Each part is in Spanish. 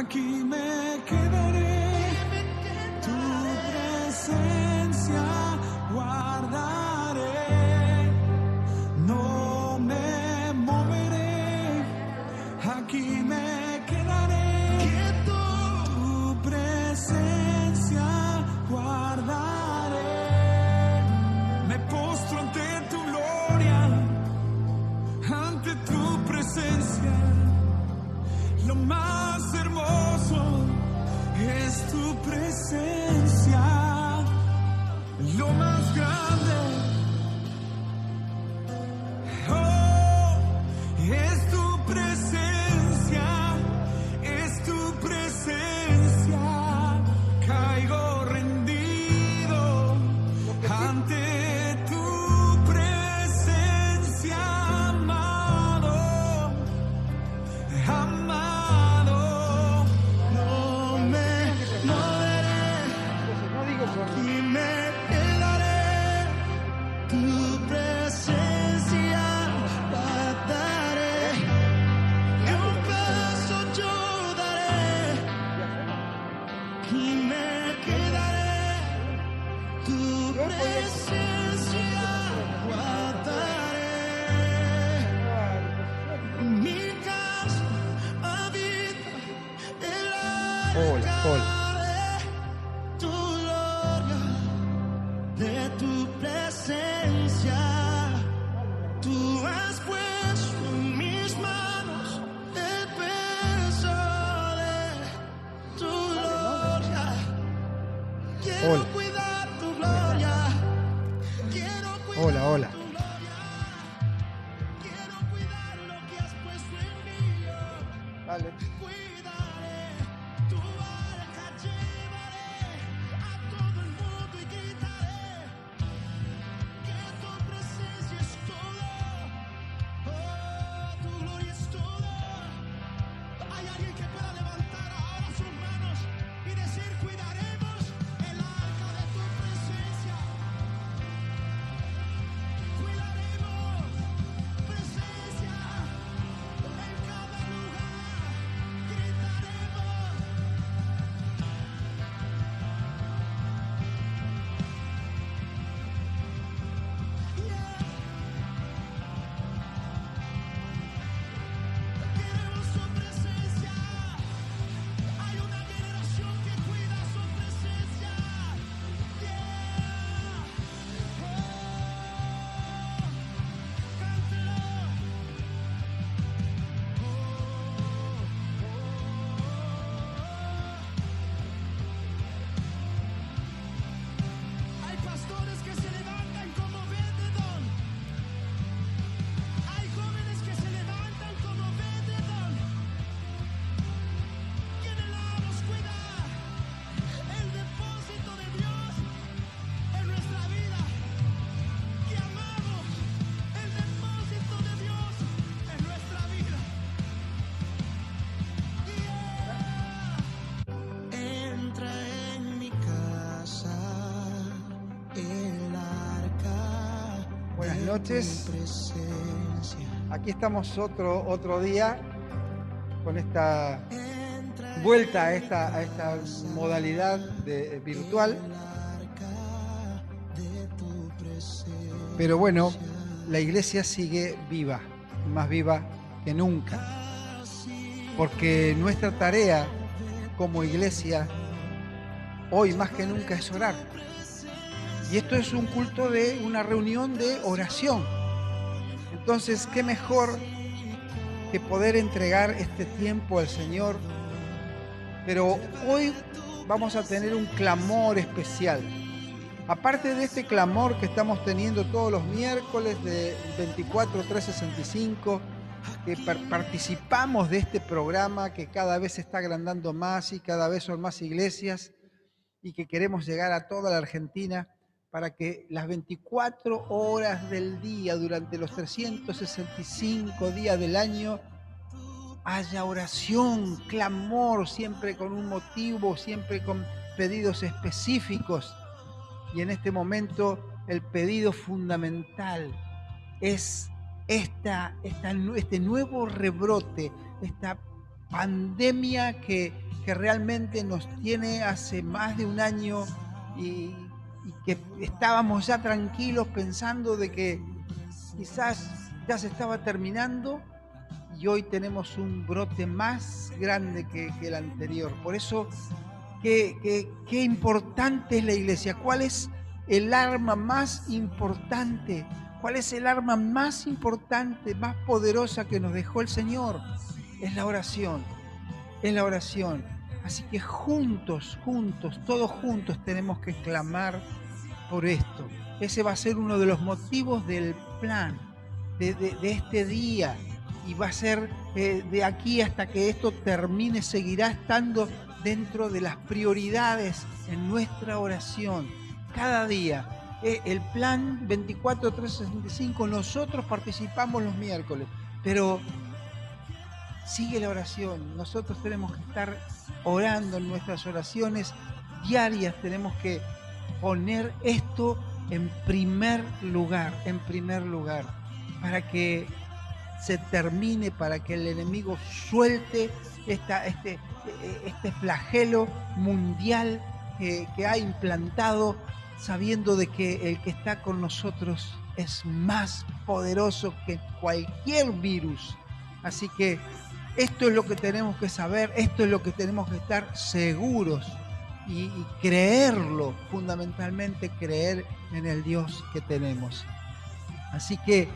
aquí me quedaré, tu presencia guardaré, es noches. Aquí estamos otro, otro día con esta vuelta a esta, modalidad eh, virtual. Pero bueno, la iglesia sigue viva, más viva que nunca. Porque nuestra tarea como iglesia hoy más que nunca es orar. Y esto es un culto de una reunión de oración. Entonces, ¿qué mejor que poder entregar este tiempo al Señor? Pero hoy vamos a tener un clamor especial. Aparte de este clamor que estamos teniendo todos los miércoles de 24 365, que par- participamos de este programa que cada vez se está agrandando más y cada vez son más iglesias y que queremos llegar a toda la Argentina para que las 24 horas del día, durante los 365 días del año, haya oración, clamor, siempre con un motivo, siempre con pedidos específicos. Y en este momento el pedido fundamental es esta, este nuevo rebrote, esta pandemia que que realmente nos tiene hace más de un año y, y que estábamos ya tranquilos pensando de que quizás ya se estaba terminando y hoy tenemos un brote más grande que, que el anterior. Por eso, qué, qué- qué importante es la iglesia. ¿Cuál es el arma más importante? ¿Cuál es el arma más importante, más poderosa que nos dejó el Señor? Es la oración. Es la oración. Así que juntos, juntos, todos juntos tenemos que clamar por esto. Ese va a ser uno de los motivos del plan de, este día. Y va a ser eh, de aquí hasta que esto termine, seguirá estando dentro de las prioridades en nuestra oración. Cada día. Eh, el plan 24-365, nosotros participamos los miércoles, pero sigue la oración. Nosotros tenemos que estar orando en nuestras oraciones diarias, tenemos que poner esto en primer lugar, en primer lugar, para que se termine, para que el enemigo suelte esta, este, este flagelo mundial que, que ha implantado, sabiendo de que el que está con nosotros es más poderoso que cualquier virus. Así que esto es lo que tenemos que saber, esto es lo que tenemos que estar seguros y, creerlo, fundamentalmente creer en el Dios que tenemos. Así que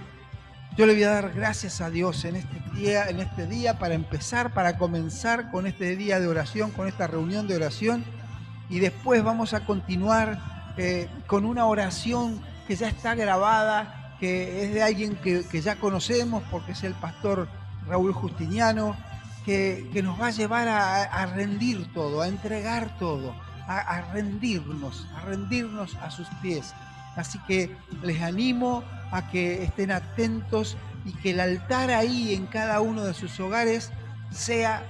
yo le voy a dar gracias a Dios en este día, en este día para empezar, para comenzar con este día de oración, con esta reunión de oración y después vamos a continuar eh, con una oración que ya está grabada, que es de alguien que ya conocemos porque es el pastor Raúl Justiniano, que, nos va a llevar a, rendir todo, a entregar todo, a, rendirnos, a rendirnos a sus pies. Así que les animo a que estén atentos y que el altar ahí en cada uno de sus hogares sea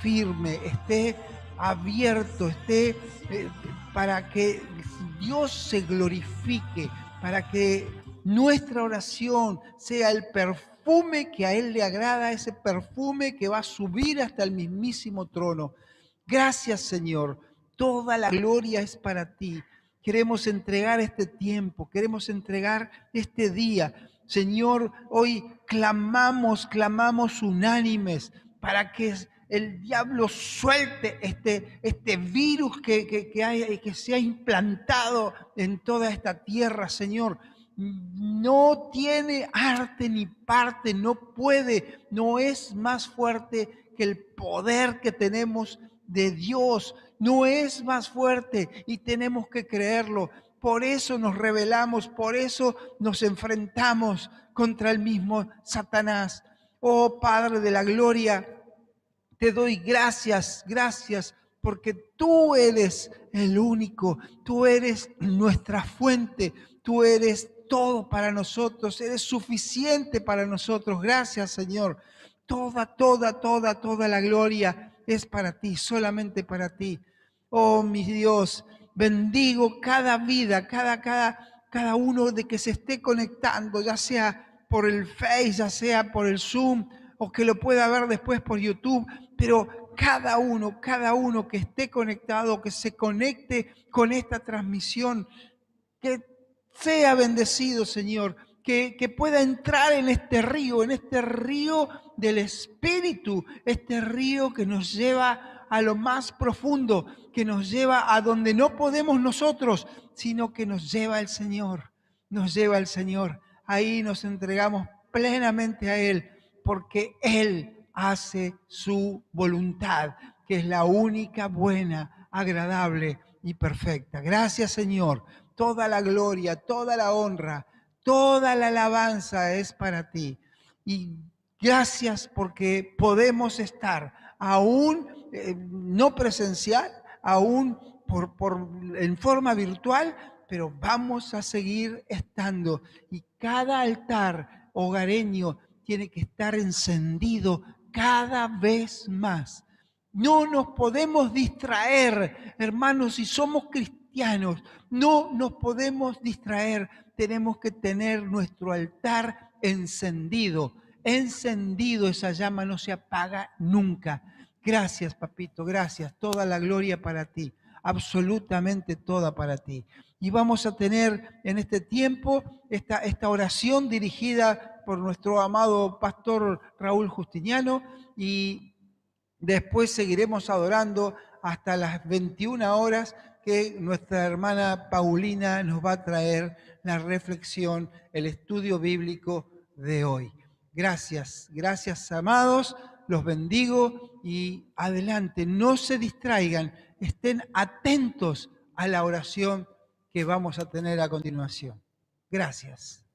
firme, esté abierto, esté eh, para que Dios se glorifique, para que nuestra oración sea el perfume que a Él le agrada, ese perfume que va a subir hasta el mismísimo trono. Gracias Señor, toda la gloria es para ti. Queremos entregar este tiempo, queremos entregar este día. Señor, hoy clamamos, clamamos unánimes para que el diablo suelte este, este virus que, que, que, que se ha implantado en toda esta tierra, Señor. No tiene arte ni parte, no puede, no es más fuerte que el poder que tenemos de Dios, no es más fuerte y tenemos que creerlo. Por eso nos rebelamos, por eso nos enfrentamos contra el mismo Satanás. Oh Padre de la Gloria, te doy gracias, gracias, porque tú eres el único, tú eres nuestra fuente, tú eres todo para nosotros, eres suficiente para nosotros. Gracias, Señor. Toda, toda, toda, toda la gloria es para ti, solamente para ti. Oh, mi Dios, bendigo cada vida, cada, cada, cada uno de que se esté conectando, ya sea por el Face, ya sea por el Zoom, o que lo pueda ver después por YouTube, pero cada uno, cada uno que esté conectado, que se conecte con esta transmisión, que sea bendecido, Señor, que, que, pueda entrar en este río, en este río del Espíritu, este río que nos lleva a lo más profundo, que nos lleva a donde no podemos nosotros, sino que nos lleva el Señor, nos lleva el Señor. Ahí nos entregamos plenamente a Él, porque Él hace su voluntad, que es la única buena, agradable y perfecta. Gracias Señor. Toda la gloria, toda la honra, toda la alabanza es para ti. Y gracias porque podemos estar aún eh, no presencial, aún por, por, en forma virtual, pero vamos a seguir estando. Y cada altar hogareño tiene que estar encendido cada vez más. No nos podemos distraer, hermanos, si somos no nos podemos distraer. Tenemos que tener nuestro altar encendido, encendido, esa llama no se apaga nunca. Gracias, papito, gracias. Toda la gloria para ti, absolutamente toda para ti. Y vamos a tener en este tiempo esta, esta oración dirigida por nuestro amado pastor Raúl Justiniano y después seguiremos adorando hasta las 21 horas que nuestra hermana Paulina nos va a traer la reflexión, el estudio bíblico de hoy. Gracias, gracias amados, los bendigo y adelante, no se distraigan, estén atentos a la oración que vamos a tener a continuación. Gracias.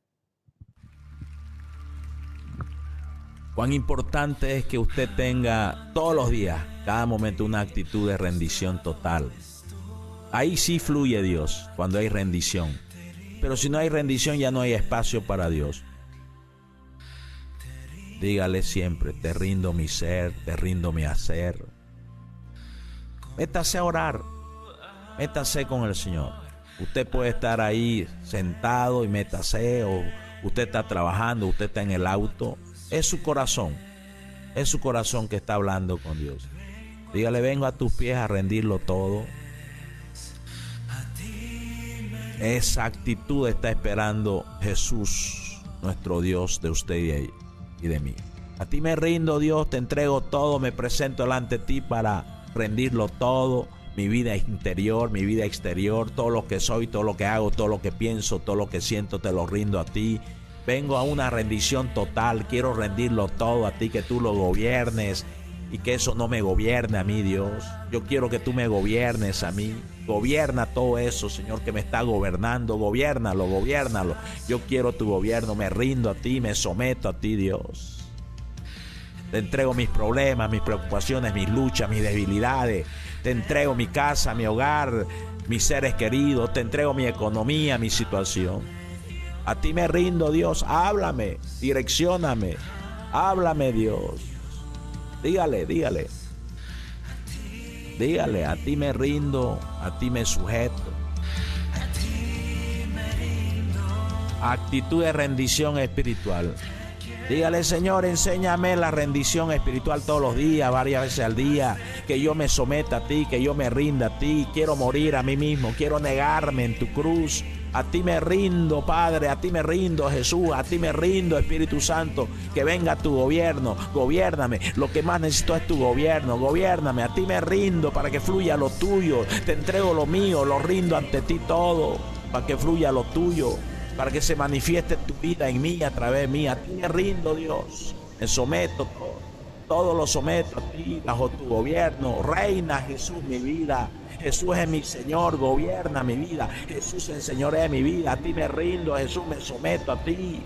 Cuán importante es que usted tenga todos los días, cada momento, una actitud de rendición total. Ahí sí fluye Dios, cuando hay rendición. Pero si no hay rendición ya no hay espacio para Dios. Dígale siempre, te rindo mi ser, te rindo mi hacer. Métase a orar, métase con el Señor. Usted puede estar ahí sentado y métase, o usted está trabajando, usted está en el auto. Es su corazón, es su corazón que está hablando con Dios. Dígale, vengo a tus pies a rendirlo todo. Esa actitud está esperando Jesús, nuestro Dios, de usted y de mí. A ti me rindo, Dios, te entrego todo, me presento delante de ti para rendirlo todo, mi vida interior, mi vida exterior, todo lo que soy, todo lo que hago, todo lo que pienso, todo lo que siento, te lo rindo a ti. Vengo a una rendición total, quiero rendirlo todo a ti, que tú lo gobiernes y que eso no me gobierne a mí, Dios. Yo quiero que tú me gobiernes a mí. Gobierna todo eso, Señor, que me está gobernando. Gobiernalo, gobiernalo. Yo quiero tu gobierno, me rindo a ti, me someto a ti, Dios. Te entrego mis problemas, mis preocupaciones, mis luchas, mis debilidades. Te entrego mi casa, mi hogar, mis seres queridos. Te entrego mi economía, mi situación. A ti me rindo, Dios. Háblame, direccioname. Háblame, Dios. Dígale, dígale. Dígale, a ti me rindo, a ti me sujeto. Actitud de rendición espiritual. Dígale, Señor, enséñame la rendición espiritual todos los días, varias veces al día, que yo me someta a ti, que yo me rinda a ti, quiero morir a mí mismo, quiero negarme en tu cruz. A ti me rindo, Padre, a ti me rindo, Jesús, a ti me rindo, Espíritu Santo, que venga tu gobierno, gobiername. Lo que más necesito es tu gobierno, gobiername, a ti me rindo para que fluya lo tuyo. Te entrego lo mío, lo rindo ante ti todo, para que fluya lo tuyo para que se manifieste tu vida en mí, a través de mí. A ti me rindo, Dios. Me someto todo. Todo lo someto a ti, bajo tu gobierno. Reina Jesús mi vida. Jesús es mi Señor, gobierna mi vida. Jesús es el Señor de mi vida. A ti me rindo, Jesús, me someto a ti.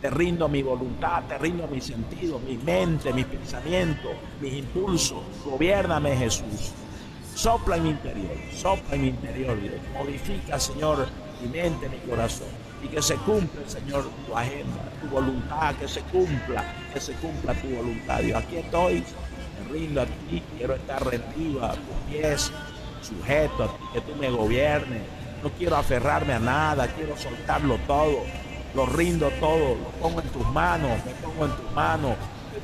Te rindo mi voluntad, te rindo mi sentido, mi mente, mis pensamientos, mis impulsos. Gobiername, Jesús. Sopla en mi interior, sopla en mi interior, Dios. Modifica, Señor, mi mente, mi corazón y que se cumpla, Señor, tu agenda, tu voluntad, que se cumpla, que se cumpla tu voluntad. Dios, aquí estoy, me rindo a ti, quiero estar rendido a tus pies, sujeto a ti, que tú me gobiernes. No quiero aferrarme a nada, quiero soltarlo todo, lo rindo todo, lo pongo en tus manos, me pongo en tus manos,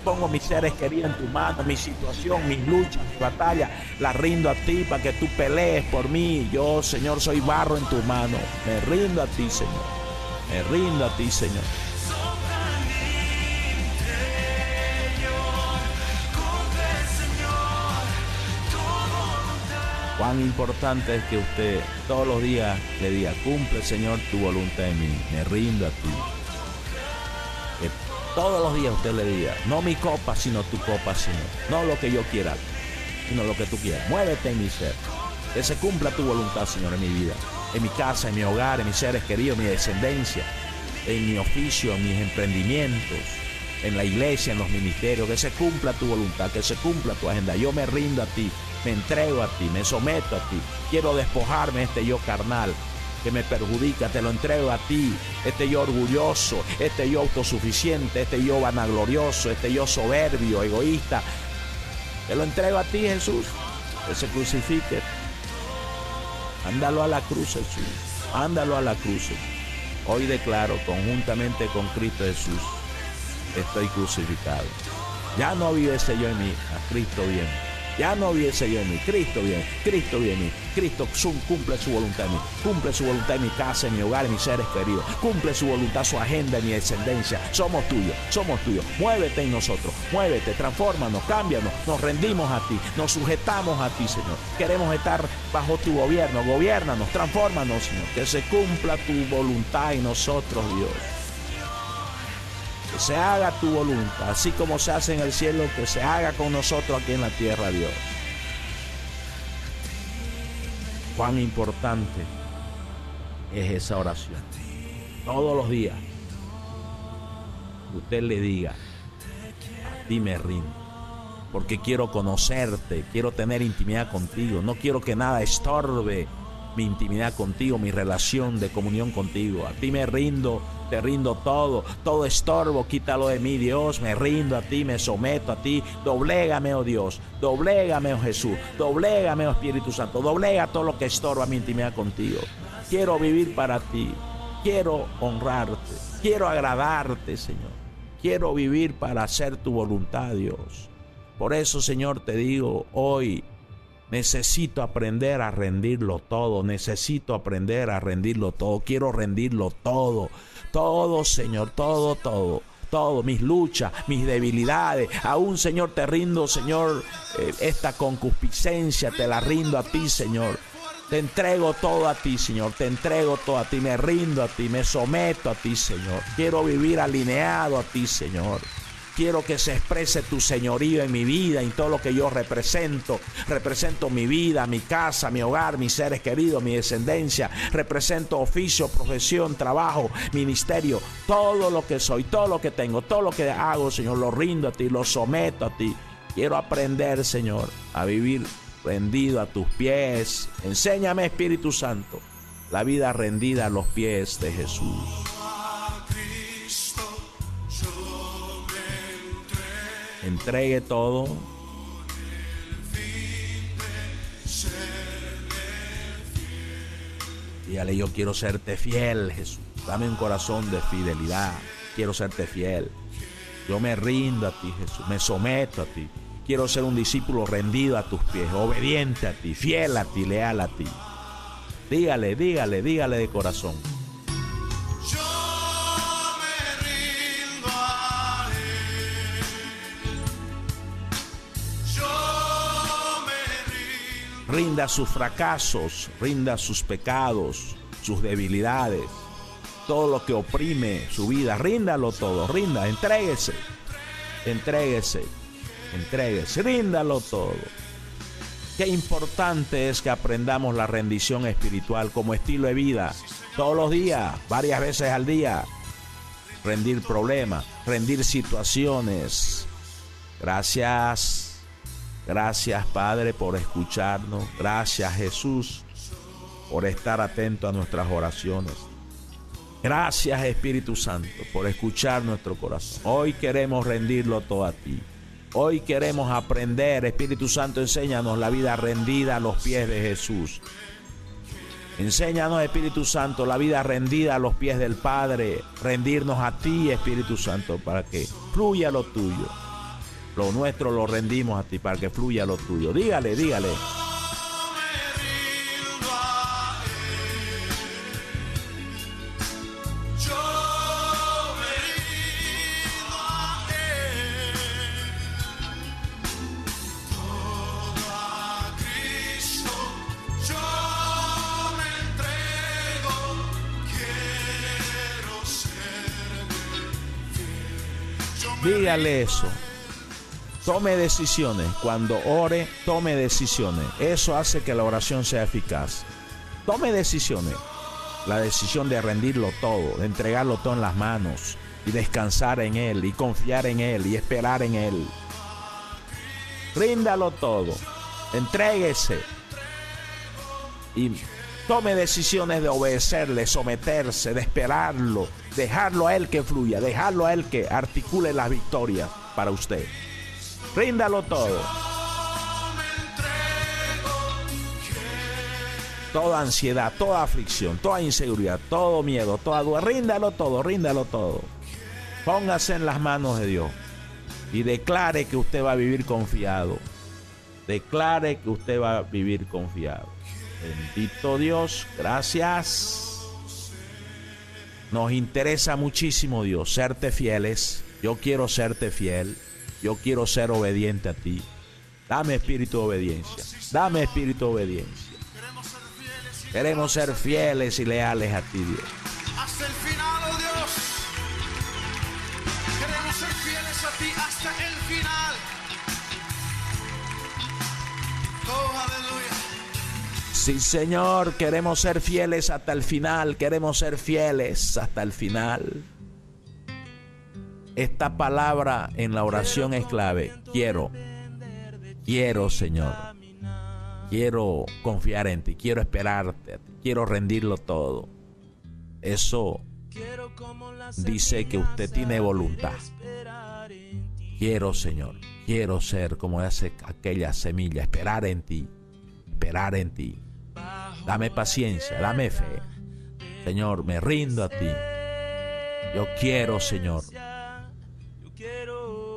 pongo mis seres queridos en tus manos, mi situación, mis luchas, mis batallas, las rindo a ti para que tú pelees por mí. Yo, Señor, soy barro en tus manos. Me rindo a ti, Señor. Me rindo a ti, Señor. Cuán importante es que usted todos los días le diga, cumple Señor tu voluntad en mí, me rindo a ti. Que todos los días usted le diga, no mi copa, sino tu copa, Señor. No lo que yo quiera, sino lo que tú quieras. Muévete en mi ser. Que se cumpla tu voluntad, Señor, en mi vida en mi casa, en mi hogar, en mis seres queridos, en mi descendencia, en mi oficio, en mis emprendimientos, en la iglesia, en los ministerios, que se cumpla tu voluntad, que se cumpla tu agenda. Yo me rindo a ti, me entrego a ti, me someto a ti. Quiero despojarme de este yo carnal que me perjudica, te lo entrego a ti. Este yo orgulloso, este yo autosuficiente, este yo vanaglorioso, este yo soberbio, egoísta. Te lo entrego a ti, Jesús. Que se crucifique Ándalo a la cruz, Jesús. Ándalo a la cruz. Hoy declaro conjuntamente con Cristo Jesús, estoy crucificado. Ya no viviese yo en mí, a Cristo viene. Ya no hubiese yo en mí. Cristo viene. Cristo viene. Cristo cumple su voluntad en mí. Cumple su voluntad en mi casa, en mi hogar, en mis seres queridos. Cumple su voluntad, su agenda, en mi descendencia. Somos tuyos. Somos tuyos. Muévete en nosotros. Muévete. Transfórmanos. Cámbianos. Nos rendimos a ti. Nos sujetamos a ti, Señor. Queremos estar bajo tu gobierno. Gobiernanos. Transfórmanos, Señor. Que se cumpla tu voluntad en nosotros, Dios que se haga tu voluntad, así como se hace en el cielo, que se haga con nosotros aquí en la tierra, Dios. Cuán importante es esa oración. Todos los días, usted le diga, a ti me rindo, porque quiero conocerte, quiero tener intimidad contigo, no quiero que nada estorbe mi intimidad contigo, mi relación de comunión contigo. A ti me rindo te rindo todo, todo estorbo, quítalo de mí, Dios, me rindo a ti, me someto a ti, doblégame, oh Dios, doblégame, oh Jesús, doblégame, oh Espíritu Santo, doblega todo lo que estorba mi intimidad contigo. Quiero vivir para ti, quiero honrarte, quiero agradarte, Señor. Quiero vivir para hacer tu voluntad, Dios. Por eso, Señor, te digo hoy, Necesito aprender a rendirlo todo. Necesito aprender a rendirlo todo. Quiero rendirlo todo. Todo, Señor, todo, todo. Todo, mis luchas, mis debilidades. Aún, Señor, te rindo, Señor, eh, esta concupiscencia, te la rindo a ti, Señor. Te entrego todo a ti, Señor. Te entrego todo a ti. Me rindo a ti. Me someto a ti, Señor. Quiero vivir alineado a ti, Señor. Quiero que se exprese tu señorío en mi vida, en todo lo que yo represento. Represento mi vida, mi casa, mi hogar, mis seres queridos, mi descendencia. Represento oficio, profesión, trabajo, ministerio. Todo lo que soy, todo lo que tengo, todo lo que hago, Señor, lo rindo a ti, lo someto a ti. Quiero aprender, Señor, a vivir rendido a tus pies. Enséñame, Espíritu Santo, la vida rendida a los pies de Jesús. Entregue todo. Dígale, yo quiero serte fiel, Jesús. Dame un corazón de fidelidad. Quiero serte fiel. Yo me rindo a ti, Jesús. Me someto a ti. Quiero ser un discípulo rendido a tus pies, obediente a ti, fiel a ti, leal a ti. Dígale, dígale, dígale de corazón. Rinda sus fracasos, rinda sus pecados, sus debilidades, todo lo que oprime su vida, ríndalo todo, rinda, entréguese, entréguese, entréguese, ríndalo todo. Qué importante es que aprendamos la rendición espiritual como estilo de vida, todos los días, varias veces al día, rendir problemas, rendir situaciones. Gracias Gracias Padre por escucharnos. Gracias Jesús por estar atento a nuestras oraciones. Gracias Espíritu Santo por escuchar nuestro corazón. Hoy queremos rendirlo todo a ti. Hoy queremos aprender. Espíritu Santo, enséñanos la vida rendida a los pies de Jesús. Enséñanos, Espíritu Santo, la vida rendida a los pies del Padre. Rendirnos a ti, Espíritu Santo, para que fluya lo tuyo. Lo nuestro lo rendimos a ti para que fluya lo tuyo. Dígale, dígale. Dígale eso. Tome decisiones. Cuando ore, tome decisiones. Eso hace que la oración sea eficaz. Tome decisiones. La decisión de rendirlo todo, de entregarlo todo en las manos y descansar en Él y confiar en Él y esperar en Él. Ríndalo todo. Entréguese. Y tome decisiones de obedecerle, someterse, de esperarlo, dejarlo a Él que fluya, dejarlo a Él que articule las victorias para usted. Ríndalo todo. Toda ansiedad, toda aflicción, toda inseguridad, todo miedo, toda duda, ríndalo todo, ríndalo todo. Póngase en las manos de Dios. y declare que usted va a vivir confiado. Declare que usted va a vivir confiado. Bendito Dios, gracias. Nos interesa muchísimo Dios, serte fieles. Yo quiero serte fiel. Yo quiero ser obediente a ti. Dame espíritu de obediencia. Dame espíritu de obediencia. Queremos ser fieles y leales a ti, Dios. Hasta el final, oh Dios. Queremos ser fieles a ti hasta el final. Oh, aleluya. Sí, Señor, queremos ser fieles hasta el final. Queremos ser fieles hasta el final. Esta palabra en la oración es clave. Quiero. Quiero, Señor. Quiero confiar en ti. Quiero esperarte. Quiero rendirlo todo. Eso dice que usted tiene voluntad. Quiero, Señor. Quiero ser como hace aquella semilla. Esperar en ti. Esperar en ti. Dame paciencia. Dame fe. Señor, me rindo a ti. Yo quiero, Señor,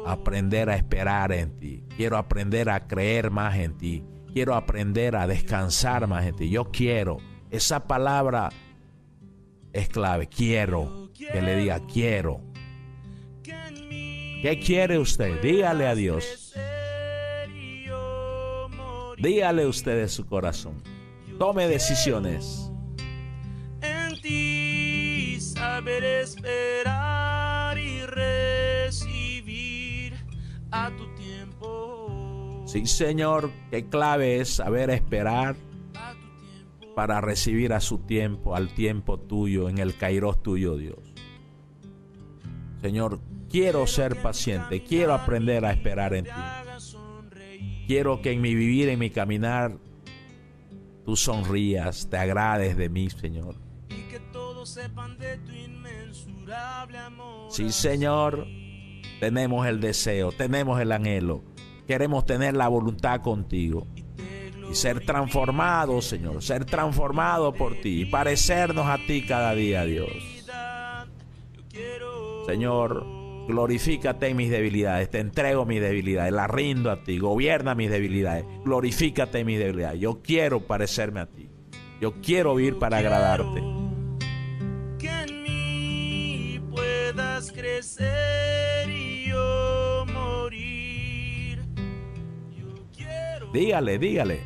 aprender a esperar en ti. Quiero aprender a creer más en ti. Quiero aprender a descansar más en ti. Yo quiero. Esa palabra es clave. Quiero. Que le diga, quiero. ¿Qué quiere usted? Dígale a Dios. Dígale usted de su corazón. Tome decisiones. En ti saber esperar y a tu tiempo. Sí, Señor, qué clave es saber esperar para recibir a su tiempo, al tiempo tuyo, en el kairos tuyo, Dios. Señor, quiero ser paciente, quiero aprender a esperar en ti. Quiero que en mi vivir, en mi caminar, tú sonrías, te agrades de mí, Señor. Y que todos sepan de tu inmensurable amor. Sí, Señor, tenemos el deseo, tenemos el anhelo. Queremos tener la voluntad contigo y ser transformados, Señor, ser transformados por ti y parecernos a ti cada día, Dios. Señor, glorifícate en mis debilidades, te entrego mis debilidades, las rindo a ti, gobierna mis debilidades, glorifícate en mis debilidades. Yo quiero parecerme a ti, yo quiero vivir para agradarte. que en mí puedas crecer Dígale, dígale.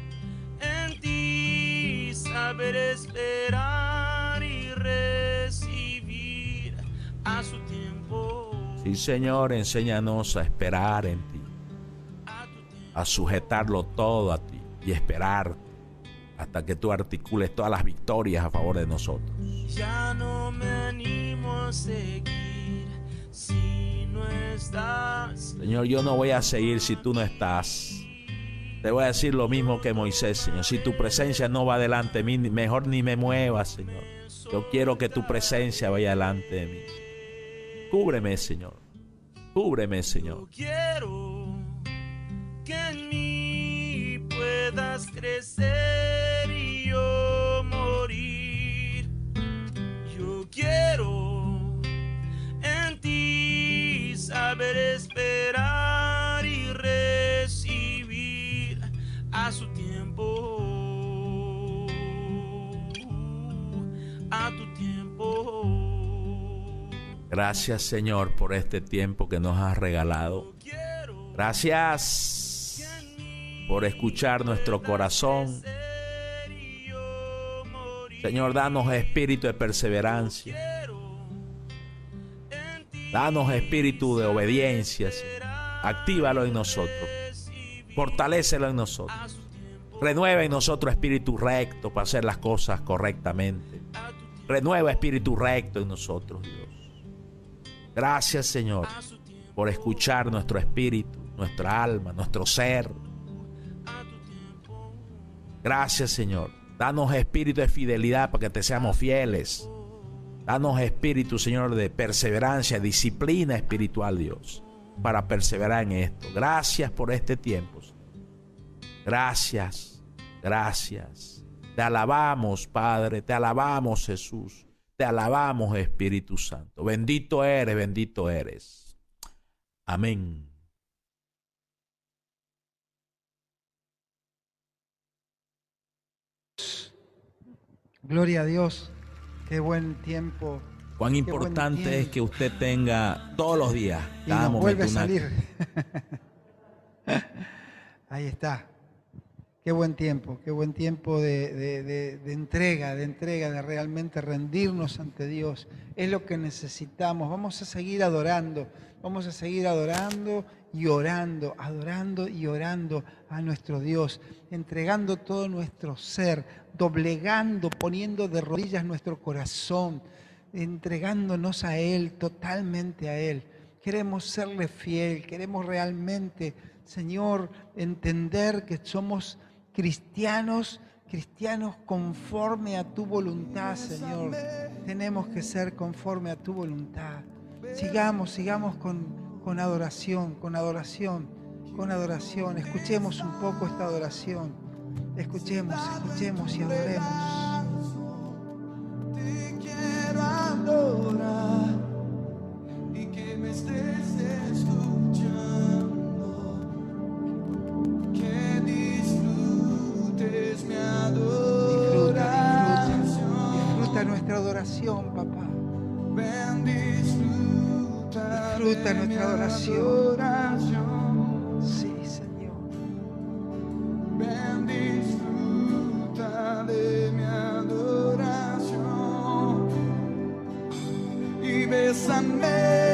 en ti saber esperar y recibir a su tiempo. Sí, Señor, enséñanos a esperar en ti, A sujetarlo todo a ti y esperar hasta que tú articules todas las victorias a favor de nosotros. Ya no me animo a seguir si no estás. Señor, yo no voy a seguir si tú no estás. Te voy a decir lo mismo que Moisés, Señor. Si tu presencia no va delante de mí, mejor ni me muevas, Señor. Yo quiero que tu presencia vaya delante de mí. Cúbreme, Señor. Cúbreme, Señor. Yo quiero que en mí puedas crecer y yo morir. Yo quiero en ti saber esperar A tu tiempo. Gracias, Señor, por este tiempo que nos has regalado. Gracias por escuchar nuestro corazón. Señor, danos espíritu de perseverancia. Danos espíritu de obediencia. Actívalo en nosotros. Fortalécelo en nosotros. Renueva en nosotros espíritu recto para hacer las cosas correctamente. Renueva espíritu recto en nosotros, Dios. Gracias, Señor, por escuchar nuestro espíritu, nuestra alma, nuestro ser. Gracias, Señor. Danos espíritu de fidelidad para que te seamos fieles. Danos espíritu, Señor, de perseverancia, disciplina espiritual, Dios, para perseverar en esto. Gracias por este tiempo. Gracias, gracias. Te alabamos, Padre, te alabamos, Jesús, te alabamos, Espíritu Santo. Bendito eres, bendito eres. Amén. Gloria a Dios. Qué buen tiempo. Cuán importante es que usted tenga todos los días. Y vuelve a salir. Ahí está. Qué buen tiempo, qué buen tiempo de, entrega, de entrega, de realmente rendirnos ante Dios. Es lo que necesitamos. Vamos a seguir adorando, vamos a seguir adorando y orando, adorando y orando a nuestro Dios, entregando todo nuestro ser, doblegando, poniendo de rodillas nuestro corazón, entregándonos a Él, totalmente a Él. Queremos serle fiel, queremos realmente, Señor, entender que somos cristianos, cristianos conforme a tu voluntad, Señor. Tenemos que ser conforme a tu voluntad. Sigamos, sigamos con, con adoración, con adoración, con adoración. Escuchemos un poco esta adoración. Escuchemos, escuchemos y adoremos. Te quiero adorar y que me estés escuchando. Mi Disfruta, disfruta, disfruta nuestra adoración, papá. Ven, disfruta, nuestra adoración. adoración. Sí, Señor. Ven, disfruta de mi adoración y bésame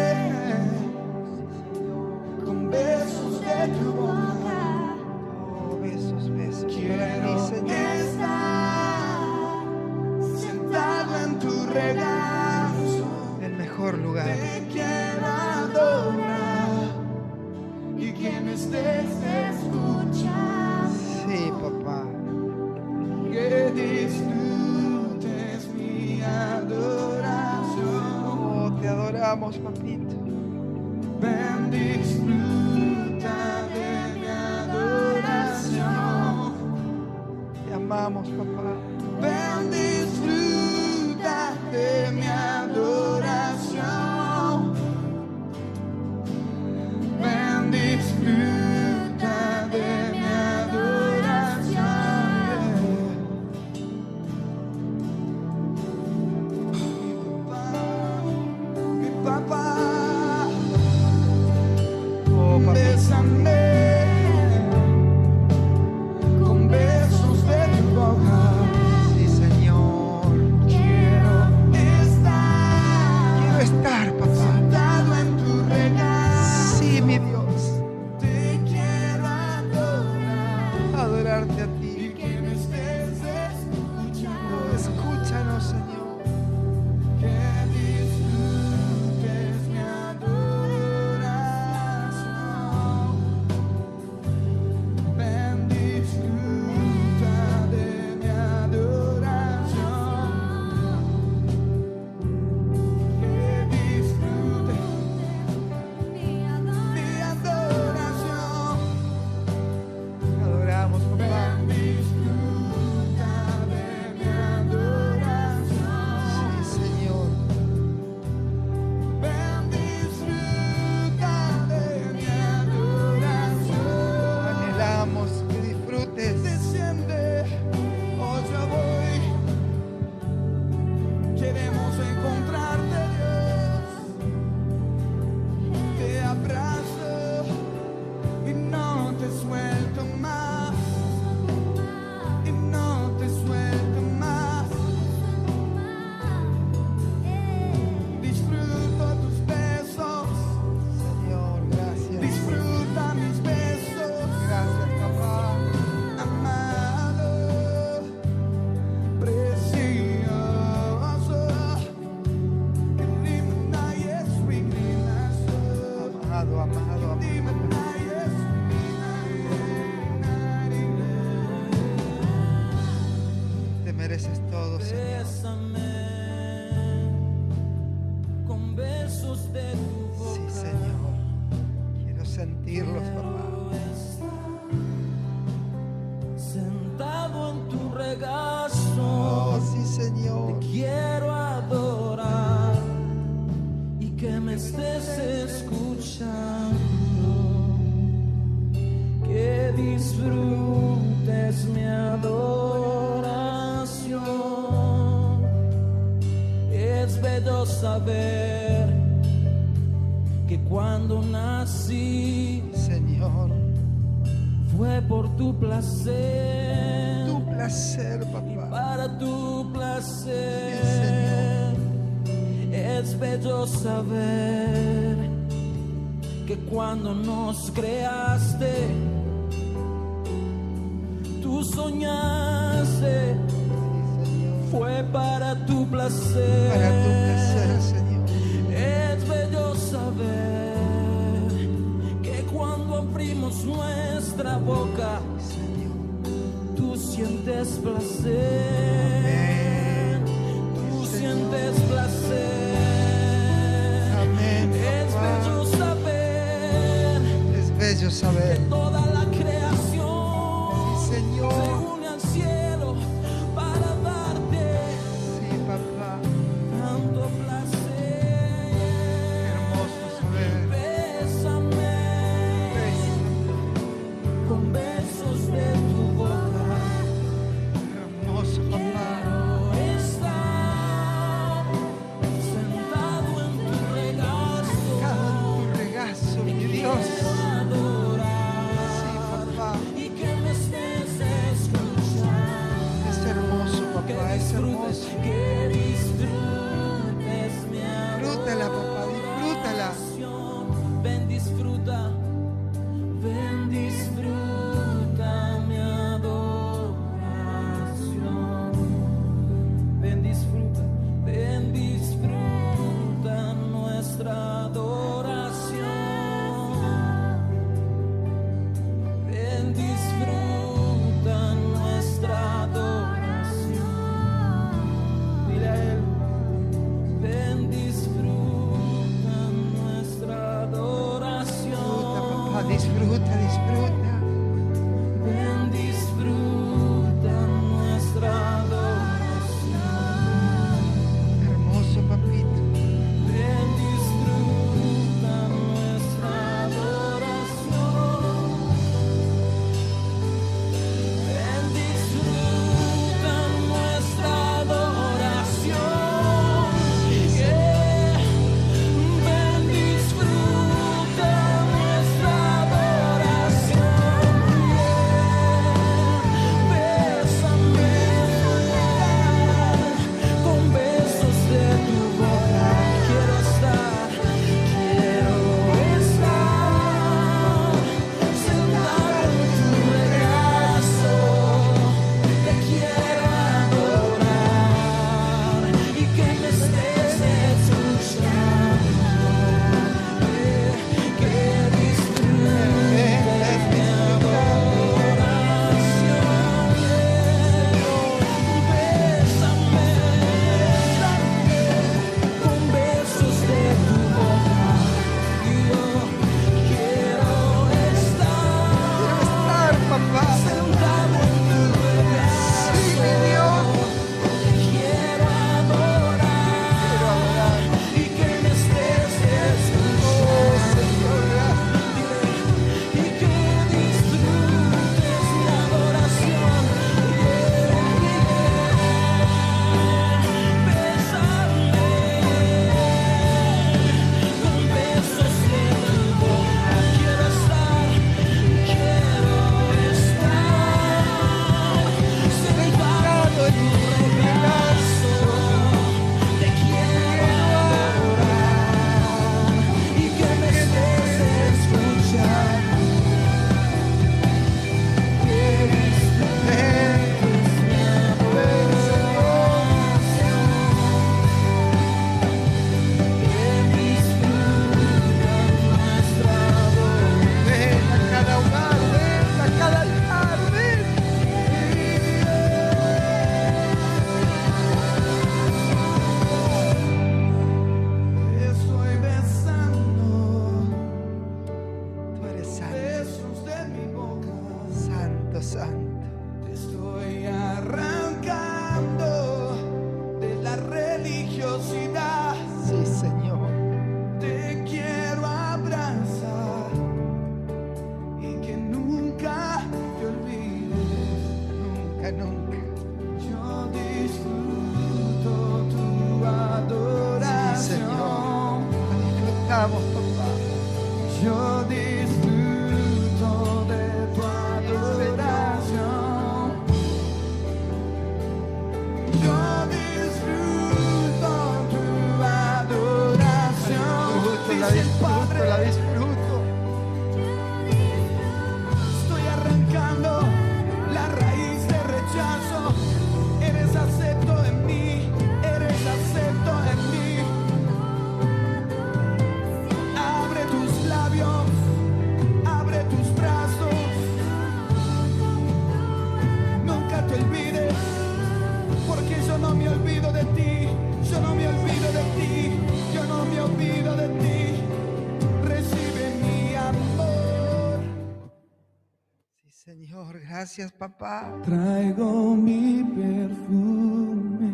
gracias papá. Traigo mi perfume.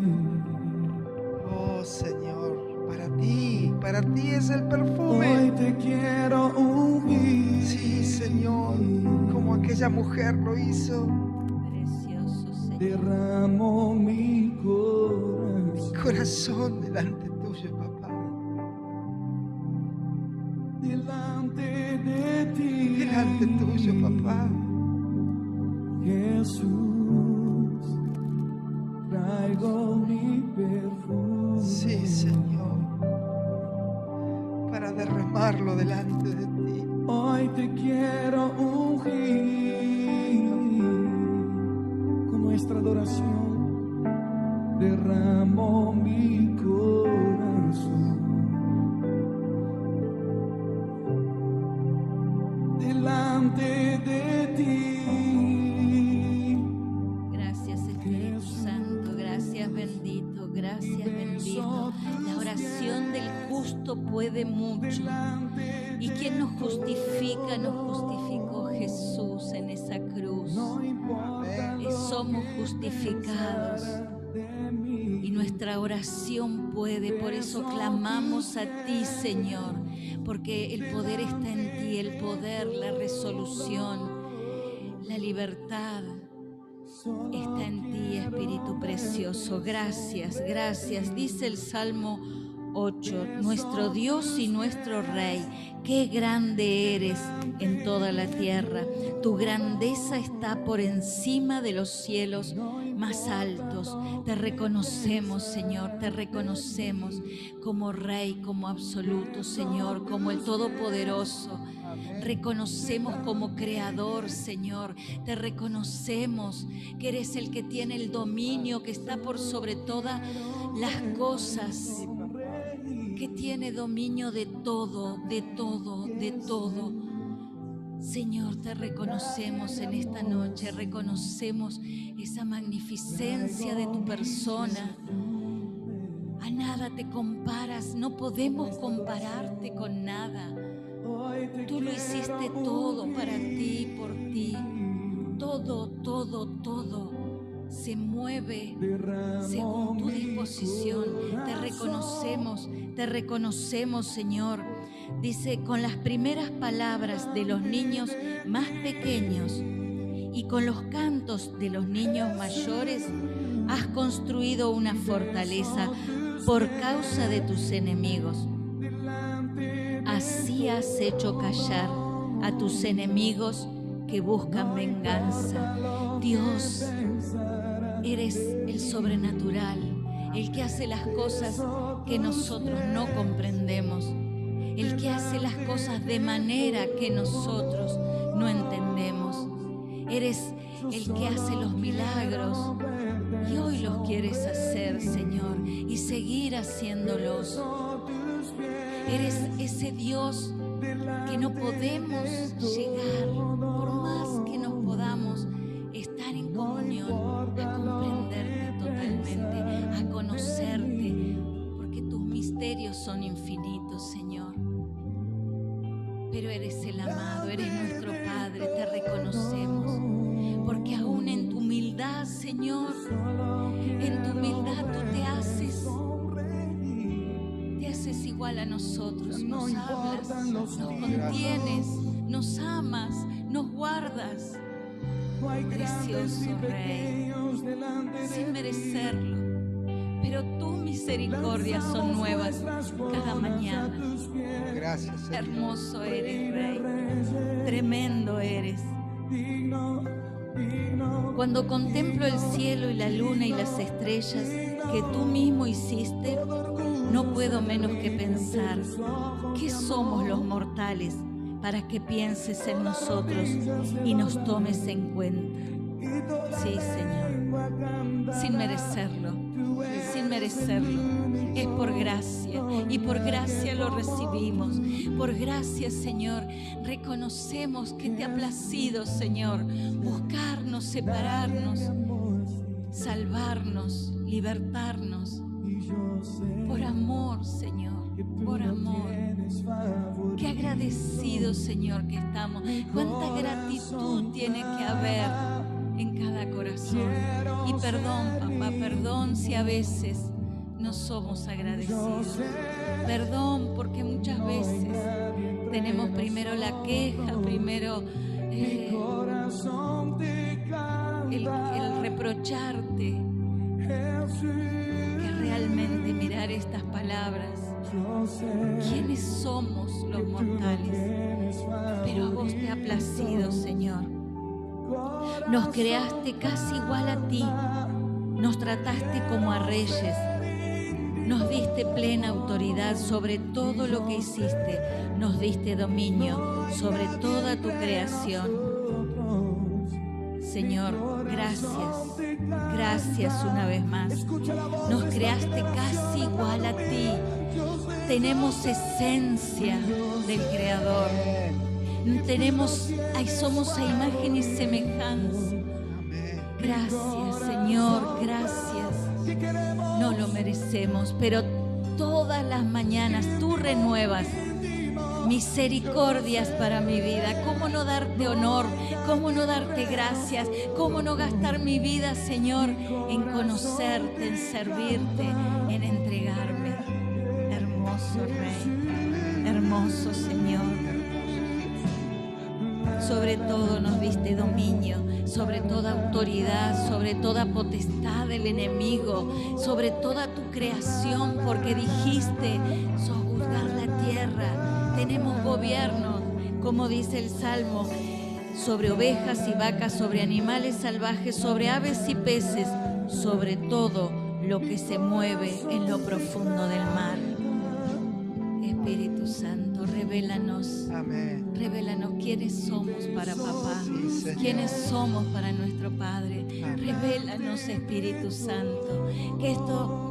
Oh Señor, para ti, para ti es el Hoy perfume. te quiero ungir. Sí, Señor, como aquella mujer lo hizo. Precioso Señor. Derramo mi corazón. Corazón delante tuyo, papá. delante de ti. Delante tuyo, papá. Jesús, traigo mi perfume. Sí, Señor. Para derramarlo delante de ti. Hoy te quiero ungir con nuestra adoración. Derramo mi corazón. Puede mucho. Y quien nos justifica, nos justificó Jesús en esa cruz. Y somos justificados. Y nuestra oración puede, por eso clamamos a ti, Señor, porque el poder está en ti, el poder, la resolución, la libertad está en ti, Espíritu Precioso. Gracias, gracias. Dice el Salmo 8, nuestro Dios y nuestro Rey, qué grande eres en toda la tierra. Tu grandeza está por encima de los cielos más altos. Te reconocemos, Señor, te reconocemos como Rey, como absoluto, Señor, como el Todopoderoso. Reconocemos como creador, Señor. Te reconocemos que eres el que tiene el dominio, que está por sobre todas las cosas, que tiene dominio de todo, de todo, de todo. Señor, te reconocemos en esta noche, reconocemos esa magnificencia de tu persona. A nada te comparas, no podemos compararte con nada. Tú lo hiciste todo para ti, por ti. Todo, todo, todo se mueve según tu disposición. Te reconocemos, te reconocemos, Señor. Dice, con las primeras palabras de los niños más pequeños y con los cantos de los niños mayores, has construido una fortaleza por causa de tus enemigos. Así has hecho callar a tus enemigos que buscan venganza. Dios, eres el sobrenatural, el que hace las cosas que nosotros no comprendemos, el que hace las cosas de manera que nosotros no entendemos. Eres el que hace los milagros y hoy los quieres hacer, Señor, y seguir haciéndolos. Eres ese Dios que no podemos llegar, Señor, en tu humildad tú te haces te haces igual a nosotros, nos hablas, nos contienes, nos amas, nos guardas, precioso Rey, sin merecerlo. Pero tus misericordias son nuevas cada mañana. Gracias, Señor. Hermoso eres, Rey. Tremendo eres. Cuando contemplo el cielo y la luna y las estrellas que tú mismo hiciste, no puedo menos que pensar, ¿qué somos los mortales para que pienses en nosotros y nos tomes en cuenta? Sí, Señor, sin merecerlo, sin merecerlo. Es por gracia y por gracia lo recibimos. Por gracia, Señor, reconocemos que te ha placido, Señor, buscarnos, separarnos, salvarnos, libertarnos. Por amor, Señor, por amor. Qué agradecido, Señor, que estamos. Cuánta gratitud tiene que haber en cada corazón. Y perdón, papá, perdón si a veces no somos agradecidos. Perdón porque muchas veces tenemos primero la queja, primero eh, el, el reprocharte que realmente mirar estas palabras. ¿Quiénes somos los mortales? Pero a vos te ha placido, Señor. Nos creaste casi igual a ti. Nos trataste como a reyes. Nos diste plena autoridad sobre todo lo que hiciste. Nos diste dominio sobre toda tu creación. Señor, gracias. Gracias una vez más. Nos creaste casi igual a ti. Tenemos esencia del Creador. Tenemos, ahí somos a imagen y semejanza. Gracias, Señor, gracias. No lo merecemos, pero todas las mañanas tú renuevas misericordias para mi vida. ¿Cómo no darte honor? ¿Cómo no darte gracias? ¿Cómo no gastar mi vida, Señor, en conocerte, en servirte, en entregarme? Hermoso Rey, hermoso Señor. Sobre todo nos diste dominio, sobre toda autoridad, sobre toda potestad del enemigo, sobre toda tu creación, porque dijiste sojuzgar la tierra. Tenemos gobierno, como dice el Salmo, sobre ovejas y vacas, sobre animales salvajes, sobre aves y peces, sobre todo lo que se mueve en lo profundo del mar. Espíritu Santo, revélanos. Amén. Revélanos quiénes somos para papá, Sí, quiénes somos para nuestro Padre. Amén. Revélanos, Espíritu Santo, que esto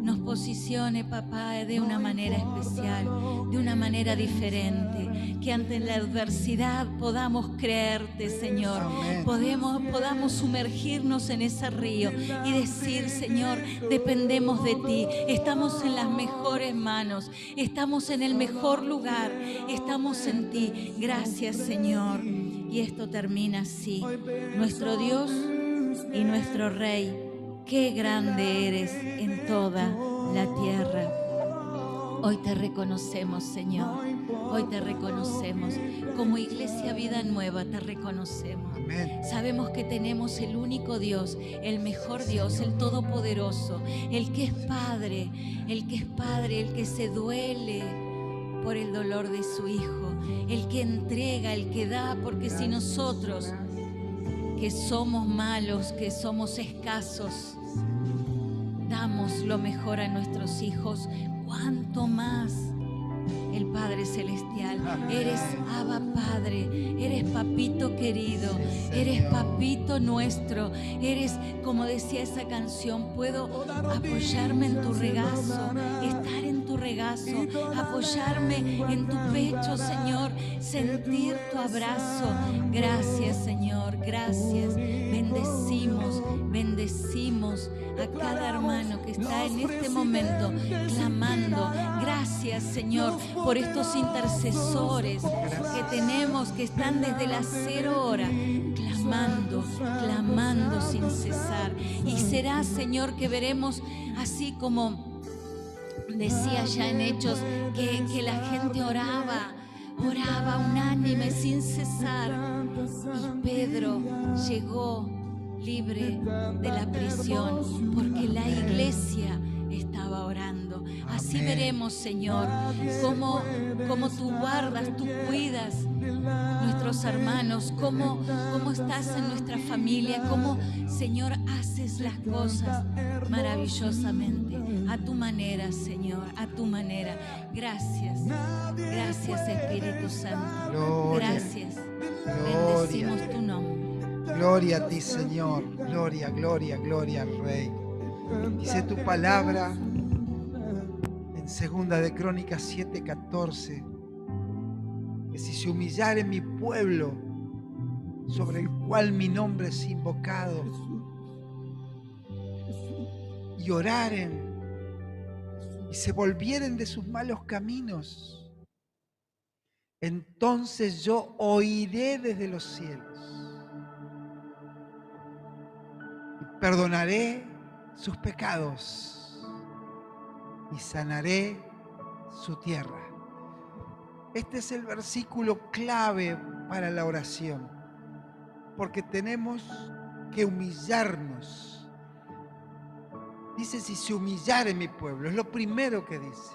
nos posicione, papá, de una manera especial, de una manera diferente, que ante la adversidad podamos creerte, Señor, podemos, podamos sumergirnos en ese río y decir, Señor, dependemos de ti, estamos en las mejores manos, estamos en el mejor lugar, estamos en ti. Gracias, Señor. Y esto termina así. Nuestro Dios y nuestro Rey, qué grande eres en toda la tierra. Hoy te reconocemos, Señor. Hoy te reconocemos. Como Iglesia Vida Nueva te reconocemos. Amén. Sabemos que tenemos el único Dios, el mejor Dios, el Todopoderoso, el que es Padre, el que es Padre, el que se duele por el dolor de su Hijo, el que entrega, el que da, porque si nosotros, que somos malos, que somos escasos, damos lo mejor a nuestros hijos, cuánto más el Padre Celestial. Eres Abba Padre, eres papito querido, eres papito nuestro, eres, como decía esa canción, puedo apoyarme en tu regazo, regazo, apoyarme en tu pecho, Señor, sentir tu abrazo. Gracias, Señor, gracias. Bendecimos, bendecimos a cada hermano que está en este momento clamando. Gracias, Señor, por estos intercesores que tenemos que están desde las cero horas clamando, clamando sin cesar. Y será, Señor, que veremos así como decía ya en Hechos que, que la gente oraba, oraba unánime sin cesar. Y Pedro llegó libre de la prisión porque la iglesia estaba orando. Así Amén. veremos, Señor, cómo, cómo tú guardas, tú cuidas nuestros hermanos, cómo, cómo estás en nuestra familia, cómo, Señor, haces las cosas maravillosamente, a tu manera, Señor, a tu manera. Gracias, gracias Espíritu Santo. Gracias. Bendecimos tu nombre. Gloria a ti, Señor. Gloria, gloria, gloria al Rey. Dice tu palabra en segunda de Crónicas 7:14 que si se humillare mi pueblo sobre el cual mi nombre es invocado y oraren y se volvieren de sus malos caminos, entonces yo oiré desde los cielos. Y perdonaré sus pecados y sanaré su tierra. Este es el versículo clave para la oración, porque tenemos que humillarnos. Dice, si se humillare mi pueblo, es lo primero que dice.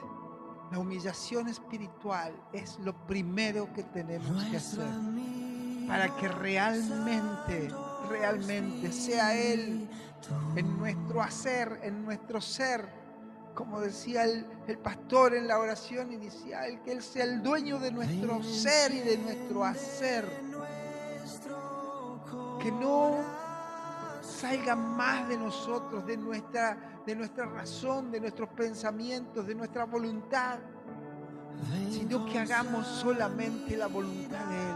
La humillación espiritual es lo primero que tenemos que hacer para que realmente, realmente sea Él en nuestro hacer, en nuestro ser, como decía el, el pastor en la oración inicial, que Él sea el dueño de nuestro ser y de nuestro hacer. Que no salga más de nosotros, de nuestra, de nuestra razón, de nuestros pensamientos, de nuestra voluntad, sino que hagamos solamente la voluntad de Él.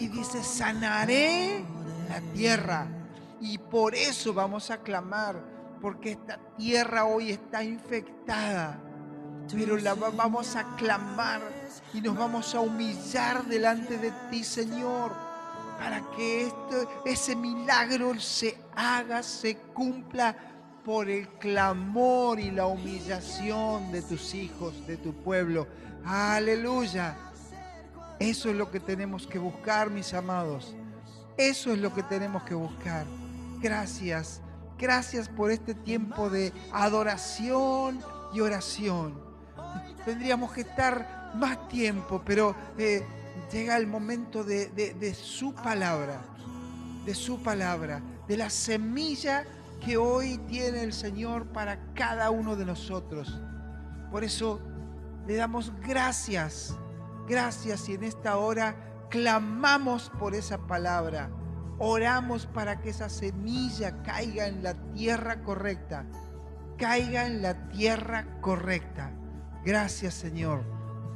Y dice, sanaré la tierra. Y por eso vamos a clamar, porque esta tierra hoy está infectada. Pero la va- vamos a clamar y nos vamos a humillar delante de ti, Señor, para que esto, ese milagro se haga, se cumpla por el clamor y la humillación de tus hijos, de tu pueblo. Aleluya. Eso es lo que tenemos que buscar, mis amados. Eso es lo que tenemos que buscar. Gracias. Gracias por este tiempo de adoración y oración. Tendríamos que estar más tiempo, pero eh, llega el momento de, de- de su palabra, de su palabra, de la semilla que hoy tiene el Señor para cada uno de nosotros. Por eso le damos gracias, gracias y en esta hora clamamos por esa palabra. Oramos para que esa semilla caiga en la tierra correcta, caiga en la tierra correcta. Gracias Señor.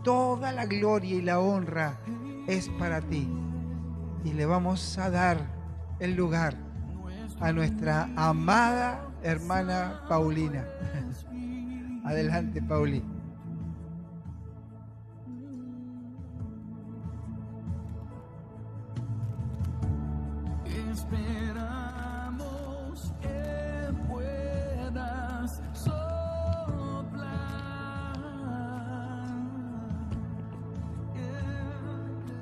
Toda la gloria y la honra es para ti. Y le vamos a dar el lugar a nuestra amada hermana Paulina. Adelante, Pauli. Esperamos que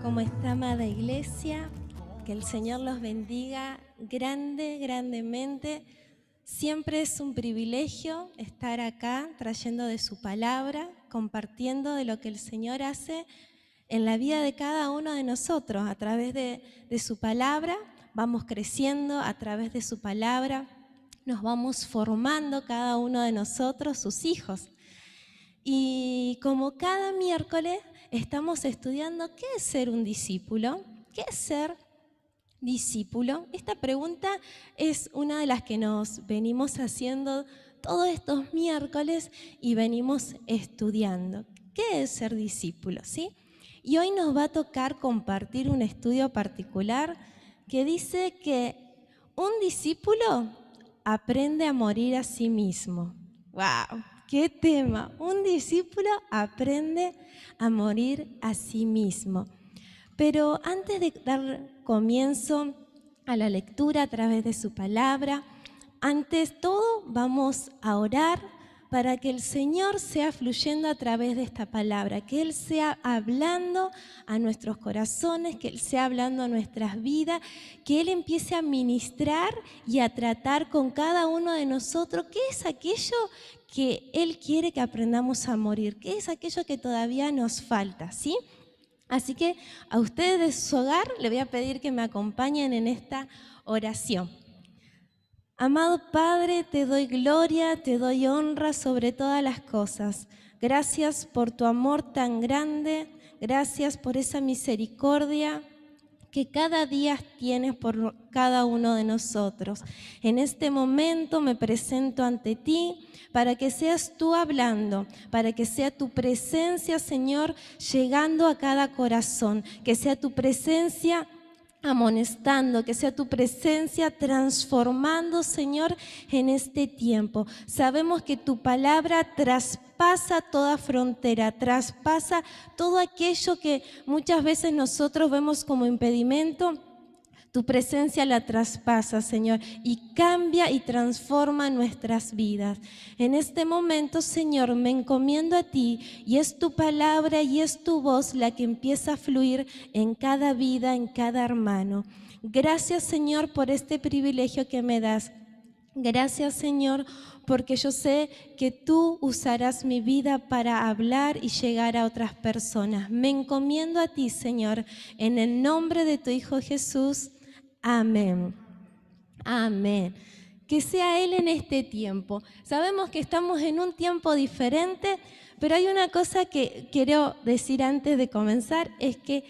como está amada iglesia, que el Señor los bendiga grande, grandemente. Siempre es un privilegio estar acá trayendo de su palabra, compartiendo de lo que el Señor hace en la vida de cada uno de nosotros. A través de su palabra vamos creciendo, a través de su palabra nos vamos formando cada uno de nosotros, sus hijos. Y como cada miércoles estamos estudiando qué es ser un discípulo, qué es ser discípulo. Esta pregunta es una de las que nos venimos haciendo todos estos miércoles y venimos estudiando. ¿Qué es ser discípulo? ¿Sí? Y hoy nos va a tocar compartir un estudio particular que dice que un discípulo aprende a morir a sí mismo. ¡Wow! ¡Qué tema! Un discípulo aprende a morir a sí mismo. Pero antes de dar comienzo a la lectura a través de su palabra, antes todo vamos a orar para que el Señor sea fluyendo a través de esta palabra, que Él sea hablando a nuestros corazones, que Él sea hablando a nuestras vidas, que Él empiece a ministrar y a tratar con cada uno de nosotros qué es aquello que Él quiere que aprendamos a morir, qué es aquello que todavía nos falta, ¿sí? Así que a ustedes de su hogar le voy a pedir que me acompañen en esta oración. Amado Padre, te doy gloria, te doy honra sobre todas las cosas. Gracias por tu amor tan grande, gracias por esa misericordia que cada día tienes por cada uno de nosotros. En este momento me presento ante ti para que seas tú hablando, para que sea tu presencia, Señor, llegando a cada corazón, que sea tu presencia amonestando, que sea tu presencia transformando, Señor, en este tiempo. Sabemos que tu palabra traspasa toda frontera, traspasa todo aquello que muchas veces nosotros vemos como impedimento. Tu presencia la traspasa, Señor, y cambia y transforma nuestras vidas. En este momento, Señor, me encomiendo a ti y es tu palabra y es tu voz la que empieza a fluir en cada vida, en cada hermano. Gracias, Señor, por este privilegio que me das. Gracias, Señor, porque yo sé que tú usarás mi vida para hablar y llegar a otras personas. Me encomiendo a ti, Señor, en el nombre de tu Hijo Jesús. Amén. Amén. Que sea Él en este tiempo. Sabemos que estamos en un tiempo diferente, pero hay una cosa que quiero decir antes de comenzar, es que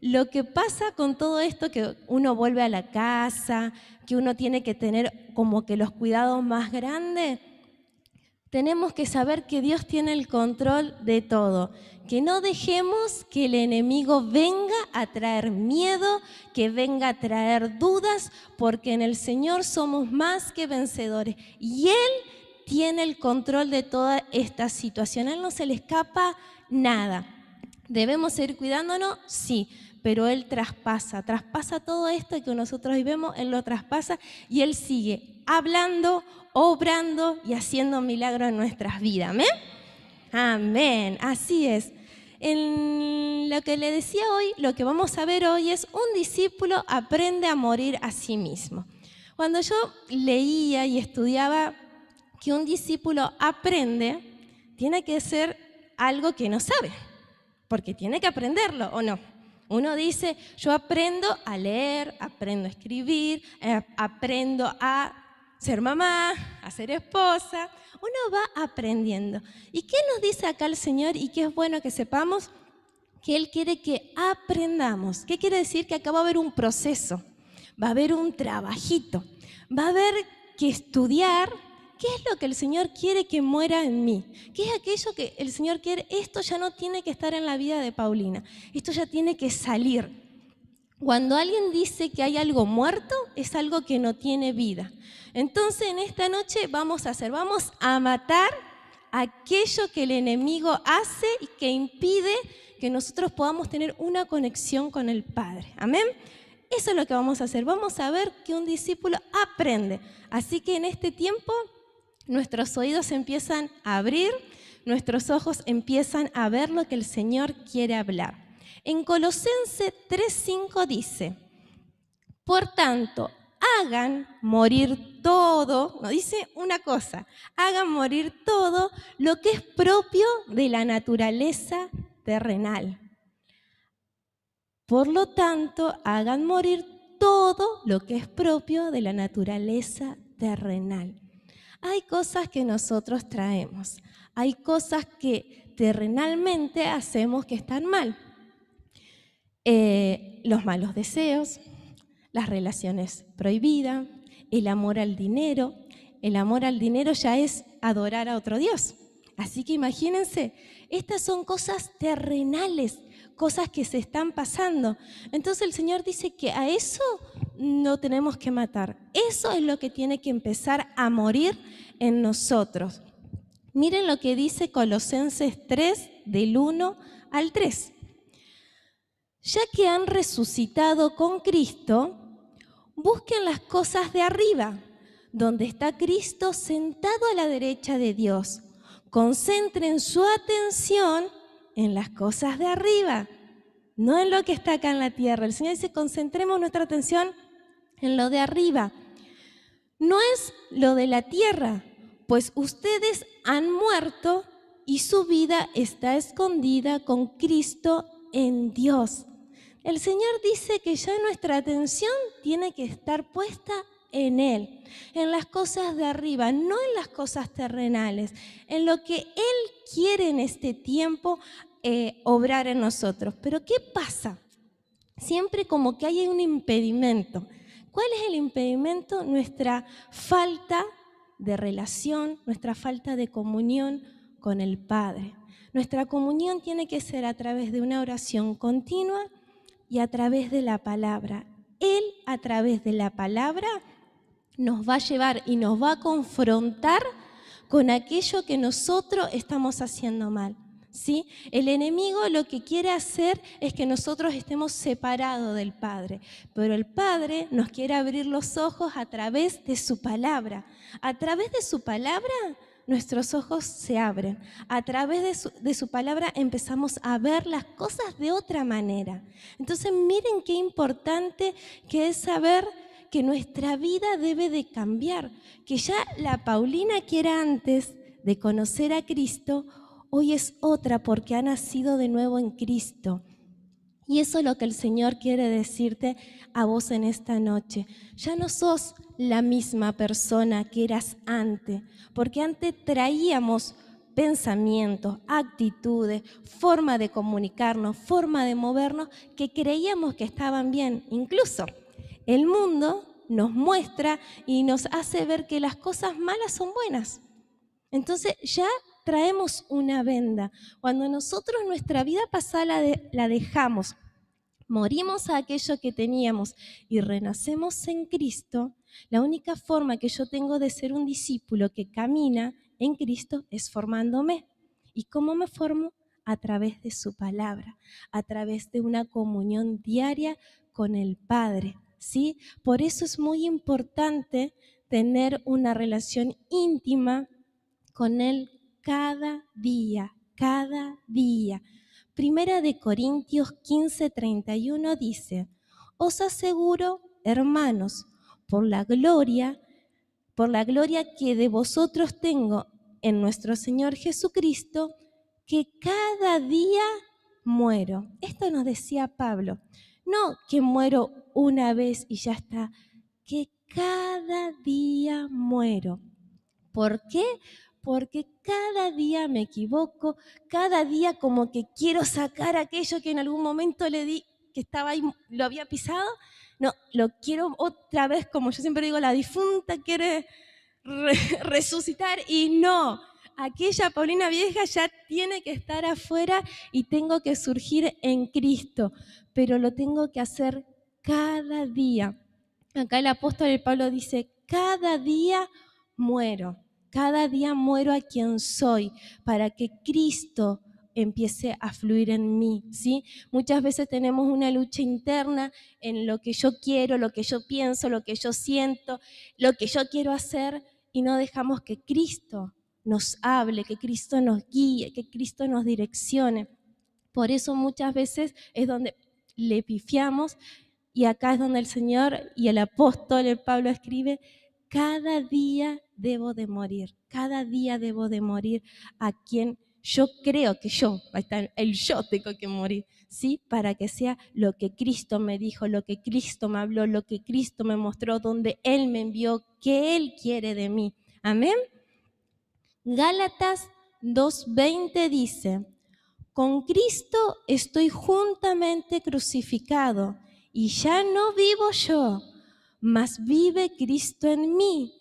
lo que pasa con todo esto, que uno vuelve a la casa, que uno tiene que tener como que los cuidados más grandes, tenemos que saber que Dios tiene el control de todo. Que no dejemos que el enemigo venga a traer miedo, que venga a traer dudas, porque en el Señor somos más que vencedores. Y Él tiene el control de toda esta situación. A Él no se le escapa nada. ¿Debemos seguir cuidándonos? Sí, pero Él traspasa, traspasa todo esto que nosotros vivimos, Él lo traspasa y Él sigue hablando, obrando y haciendo milagros en nuestras vidas. Amén. Amén, así es. En lo que le decía hoy, lo que vamos a ver hoy es un discípulo aprende a morir a sí mismo. Cuando yo leía y estudiaba que un discípulo aprende, tiene que ser algo que no sabe, porque tiene que aprenderlo o no. Uno dice, yo aprendo a leer, aprendo a escribir, eh, aprendo a ser mamá, a ser esposa. Uno va aprendiendo. ¿Y qué nos dice acá el Señor y qué es bueno que sepamos? Que Él quiere que aprendamos. ¿Qué quiere decir? Que acá va a haber un proceso, va a haber un trabajito, va a haber que estudiar qué es lo que el Señor quiere que muera en mí. ¿Qué es aquello que el Señor quiere? Esto ya no tiene que estar en la vida de Paulina. Esto ya tiene que salir. Cuando alguien dice que hay algo muerto, es algo que no tiene vida. Entonces en esta noche vamos a hacer, vamos a matar aquello que el enemigo hace y que impide que nosotros podamos tener una conexión con el Padre. Amén. Eso es lo que vamos a hacer. Vamos a ver que un discípulo aprende. Así que en este tiempo nuestros oídos empiezan a abrir, nuestros ojos empiezan a ver lo que el Señor quiere hablar. En Colosense 3:5 dice, por tanto, hagan morir todo, no dice una cosa, hagan morir todo lo que es propio de la naturaleza terrenal. Por lo tanto, hagan morir todo lo que es propio de la naturaleza terrenal. Hay cosas que nosotros traemos, hay cosas que terrenalmente hacemos que están mal. Eh, los malos deseos, las relaciones prohibidas, el amor al dinero. El amor al dinero ya es adorar a otro Dios. Así que imagínense, estas son cosas terrenales, cosas que se están pasando. Entonces el Señor dice que a eso no tenemos que matar. Eso es lo que tiene que empezar a morir en nosotros. Miren lo que dice Colosenses 3, del 1 al 3. Ya que han resucitado con Cristo, busquen las cosas de arriba, donde está Cristo sentado a la derecha de Dios. Concentren su atención en las cosas de arriba, no en lo que está acá en la tierra. El Señor dice, concentremos nuestra atención en lo de arriba. No es lo de la tierra, pues ustedes han muerto y su vida está escondida con Cristo en Dios. El Señor dice que ya nuestra atención tiene que estar puesta en Él, en las cosas de arriba, no en las cosas terrenales, en lo que Él quiere en este tiempo eh, obrar en nosotros. Pero ¿qué pasa? Siempre como que hay un impedimento. ¿Cuál es el impedimento? Nuestra falta de relación, nuestra falta de comunión con el Padre. Nuestra comunión tiene que ser a través de una oración continua y a través de la palabra. Él a través de la palabra nos va a llevar y nos va a confrontar con aquello que nosotros estamos haciendo mal. ¿sí? El enemigo lo que quiere hacer es que nosotros estemos separados del Padre, pero el Padre nos quiere abrir los ojos a través de su palabra. A través de su palabra nuestros ojos se abren. A través de su, de su, palabra empezamos a ver las cosas de otra manera. Entonces miren qué importante que es saber que nuestra vida debe de cambiar, que ya la Paulina que era antes de conocer a Cristo, hoy es otra porque ha nacido de nuevo en Cristo. Y eso es lo que el Señor quiere decirte a vos en esta noche. Ya no sos la misma persona que eras antes, porque antes traíamos pensamientos, actitudes, forma de comunicarnos, forma de movernos que creíamos que estaban bien. Incluso el mundo nos muestra y nos hace ver que las cosas malas son buenas. Entonces ya traemos una venda. Cuando nosotros nuestra vida pasada la, de, la dejamos, morimos a aquello que teníamos y renacemos en Cristo, la única forma que yo tengo de ser un discípulo que camina en Cristo es formándome. ¿Y cómo me formo? A través de su palabra, a través de una comunión diaria con el Padre. ¿sí? Por eso es muy importante tener una relación íntima con Él cada día, cada día. Primera de Corintios 15, 31 dice, os aseguro, hermanos, por la gloria, por la gloria que de vosotros tengo en nuestro Señor Jesucristo, que cada día muero. Esto nos decía Pablo. No que muero una vez y ya está, que cada día muero. ¿Por qué? Porque cada día me equivoco, cada día como que quiero sacar aquello que en algún momento le di, que estaba ahí, lo había pisado, no, lo quiero otra vez, como yo siempre digo, la difunta quiere re resucitar y no, aquella Paulina vieja ya tiene que estar afuera y tengo que surgir en Cristo, pero lo tengo que hacer cada día. Acá el apóstol Pablo dice, cada día muero. Cada día muero a quien soy para que Cristo empiece a fluir en mí, ¿sí? Muchas veces tenemos una lucha interna en lo que yo quiero, lo que yo pienso, lo que yo siento, lo que yo quiero hacer y no dejamos que Cristo nos hable, que Cristo nos guíe, que Cristo nos direccione. Por eso muchas veces es donde le pifiamos y acá es donde el Señor y el apóstol, el Pablo escribe, cada día debo de morir, cada día debo de morir a quien yo creo que yo, el yo tengo que morir, ¿sí? Para que sea lo que Cristo me dijo, lo que Cristo me habló, lo que Cristo me mostró, donde Él me envió, que Él quiere de mí. Amén. Gálatas 2.20 dice, con Cristo estoy juntamente crucificado y ya no vivo yo mas vive Cristo en mí.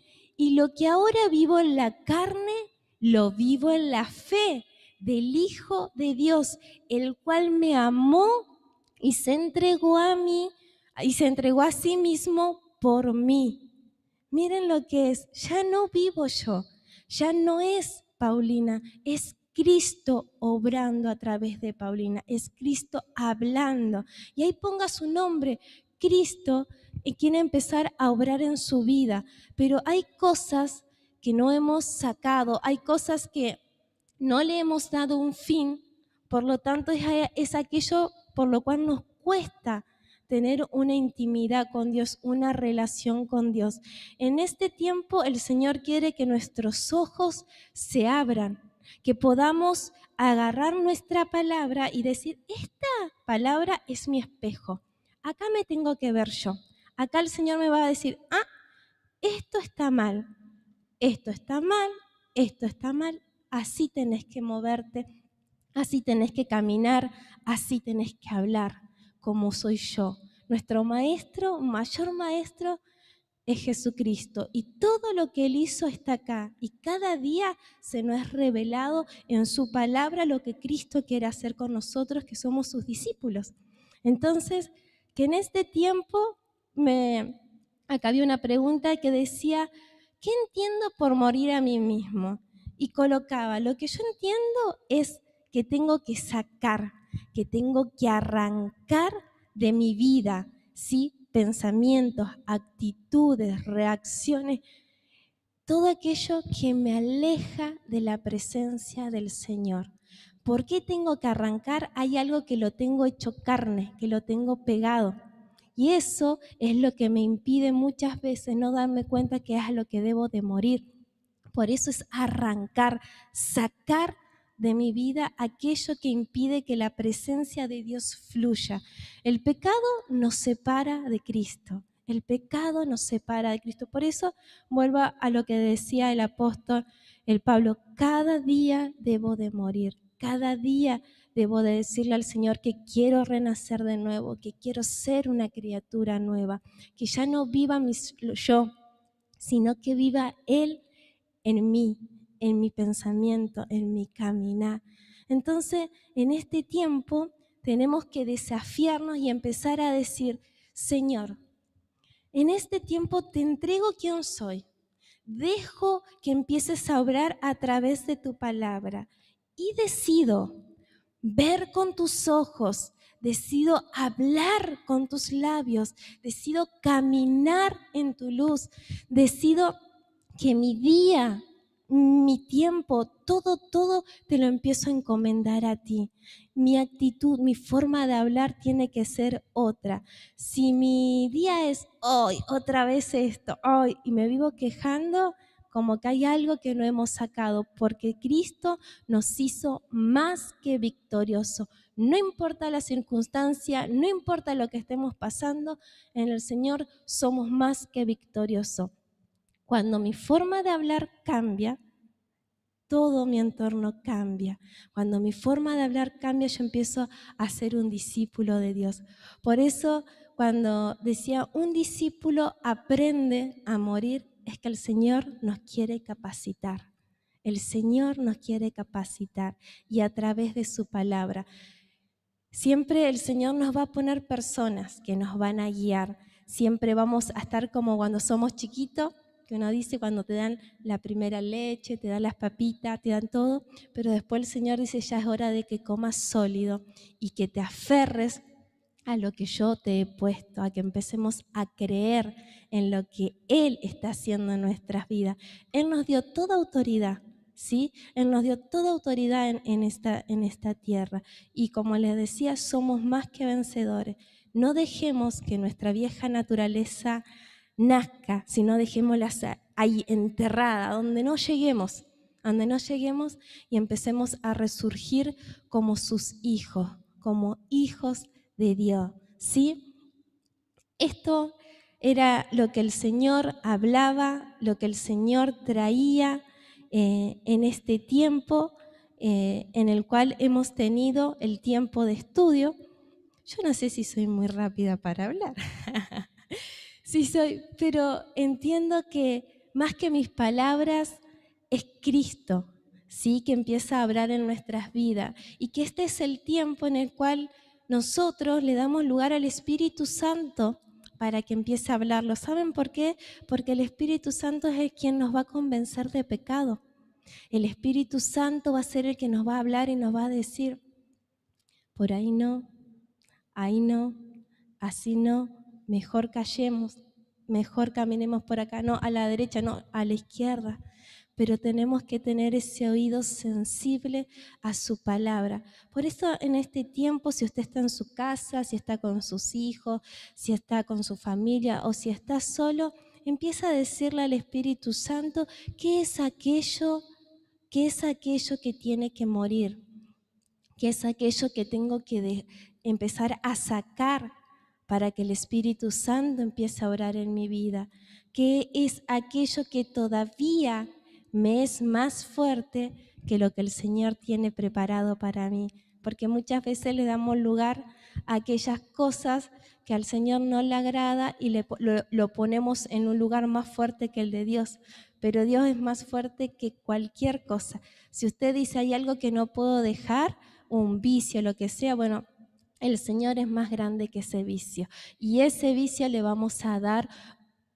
Y lo que ahora vivo en la carne, lo vivo en la fe del Hijo de Dios, el cual me amó y se entregó a mí y se entregó a sí mismo por mí. Miren lo que es, ya no vivo yo, ya no es Paulina, es Cristo obrando a través de Paulina, es Cristo hablando. Y ahí ponga su nombre, Cristo y quiere empezar a obrar en su vida, pero hay cosas que no hemos sacado, hay cosas que no le hemos dado un fin, por lo tanto es, es aquello por lo cual nos cuesta tener una intimidad con Dios, una relación con Dios. En este tiempo el Señor quiere que nuestros ojos se abran, que podamos agarrar nuestra palabra y decir, esta palabra es mi espejo. Acá me tengo que ver yo. Acá el Señor me va a decir, ah, esto está mal, esto está mal, esto está mal, así tenés que moverte, así tenés que caminar, así tenés que hablar, como soy yo. Nuestro maestro, mayor maestro, es Jesucristo y todo lo que Él hizo está acá y cada día se nos es revelado en su palabra lo que Cristo quiere hacer con nosotros que somos sus discípulos. Entonces, que en este tiempo me, acá una pregunta que decía, ¿qué entiendo por morir a mí mismo? Y colocaba, lo que yo entiendo es que tengo que sacar, que tengo que arrancar de mi vida, ¿sí? Pensamientos, actitudes, reacciones, todo aquello que me aleja de la presencia del Señor. ¿Por qué tengo que arrancar? Hay algo que lo tengo hecho carne, que lo tengo pegado. Y eso es lo que me impide muchas veces no darme cuenta que es lo que debo de morir. Por eso es arrancar, sacar de mi vida aquello que impide que la presencia de Dios fluya. El pecado nos separa de Cristo. El pecado nos separa de Cristo. Por eso vuelvo a lo que decía el apóstol, el Pablo, cada día debo de morir, cada día debo de decirle al Señor que quiero renacer de nuevo, que quiero ser una criatura nueva, que ya no viva yo, sino que viva Él en mí, en mi pensamiento, en mi caminar. Entonces, en este tiempo tenemos que desafiarnos y empezar a decir, Señor, en este tiempo te entrego quién soy. Dejo que empieces a obrar a través de tu palabra y decido ver con tus ojos, decido hablar con tus labios, decido caminar en tu luz, decido que mi día, mi tiempo, todo, todo te lo empiezo a encomendar a ti. Mi actitud, mi forma de hablar tiene que ser otra. Si mi día es hoy, otra vez esto, hoy, y me vivo quejando, como que hay algo que no hemos sacado, porque Cristo nos hizo más que victorioso. No importa la circunstancia, no importa lo que estemos pasando, en el Señor somos más que victorioso. Cuando mi forma de hablar cambia, todo mi entorno cambia. Cuando mi forma de hablar cambia, yo empiezo a ser un discípulo de Dios. Por eso, cuando decía, un discípulo aprende a morir, es que el Señor nos quiere capacitar. El Señor nos quiere capacitar y a través de su palabra. Siempre el Señor nos va a poner personas que nos van a guiar. Siempre vamos a estar como cuando somos chiquitos, que uno dice cuando te dan la primera leche, te dan las papitas, te dan todo, pero después el Señor dice ya es hora de que comas sólido y que te aferres a lo que yo te he puesto, a que empecemos a creer en lo que Él está haciendo en nuestras vidas. Él nos dio toda autoridad, ¿sí? Él nos dio toda autoridad en, esta, esta tierra. Y como les decía, somos más que vencedores. No dejemos que nuestra vieja naturaleza nazca, sino dejémosla ahí enterrada, donde no lleguemos, donde no lleguemos y empecemos a resurgir como sus hijos, como hijos de Dios. ¿Sí? Esto era lo que el Señor hablaba, lo que el Señor traía eh, en este tiempo eh, en el cual hemos tenido el tiempo de estudio. Yo no sé si soy muy rápida para hablar. Sí soy, pero entiendo que más que mis palabras es Cristo, sí, que empieza a hablar en nuestras vidas y que este es el tiempo en el cual nosotros le damos lugar al Espíritu Santo para que empiece a hablarlo. ¿Saben por qué? Porque el Espíritu Santo es el quien nos va a convencer de pecado. El Espíritu Santo va a ser el que nos va a hablar y nos va a decir, por ahí no, ahí no, así no, mejor callemos, mejor caminemos por acá, no a la derecha, no a la izquierda, pero tenemos que tener ese oído sensible a su palabra. Por eso en este tiempo, si usted está en su casa, si está con sus hijos, si está con su familia o si está solo, empieza a decirle al Espíritu Santo qué es aquello, qué es aquello que tiene que morir, qué es aquello que tengo que empezar a sacar para que el Espíritu Santo empiece a orar en mi vida? ¿Qué es aquello que todavía me es más fuerte que lo que el Señor tiene preparado para mí? Porque muchas veces le damos lugar a aquellas cosas que al Señor no le agrada y le, lo, lo ponemos en un lugar más fuerte que el de Dios. Pero Dios es más fuerte que cualquier cosa. Si usted dice hay algo que no puedo dejar, un vicio, lo que sea, bueno, el Señor es más grande que ese vicio. Y ese vicio le vamos a dar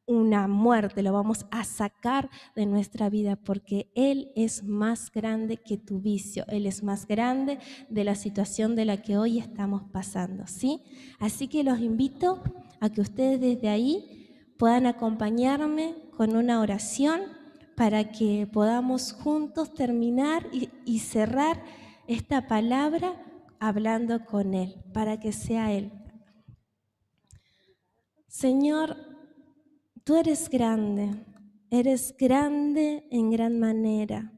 una muerte, lo vamos a sacar de nuestra vida porque Él es más grande que tu vicio, Él es más grande de la situación de la que hoy estamos pasando, ¿sí? Así que los invito a que ustedes desde ahí puedan acompañarme con una oración para que podamos juntos terminar y, y cerrar esta palabra hablando con Él, para que sea Él. Señor, tú eres grande, eres grande en gran manera.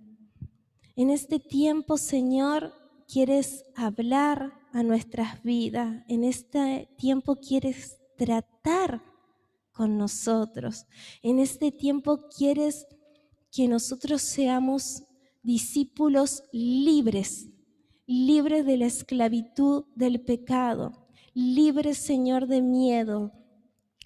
En este tiempo, Señor, quieres hablar a nuestras vidas. En este tiempo quieres tratar con nosotros. En este tiempo quieres que nosotros seamos discípulos libres, libres de la esclavitud del pecado, libres, Señor, de miedo,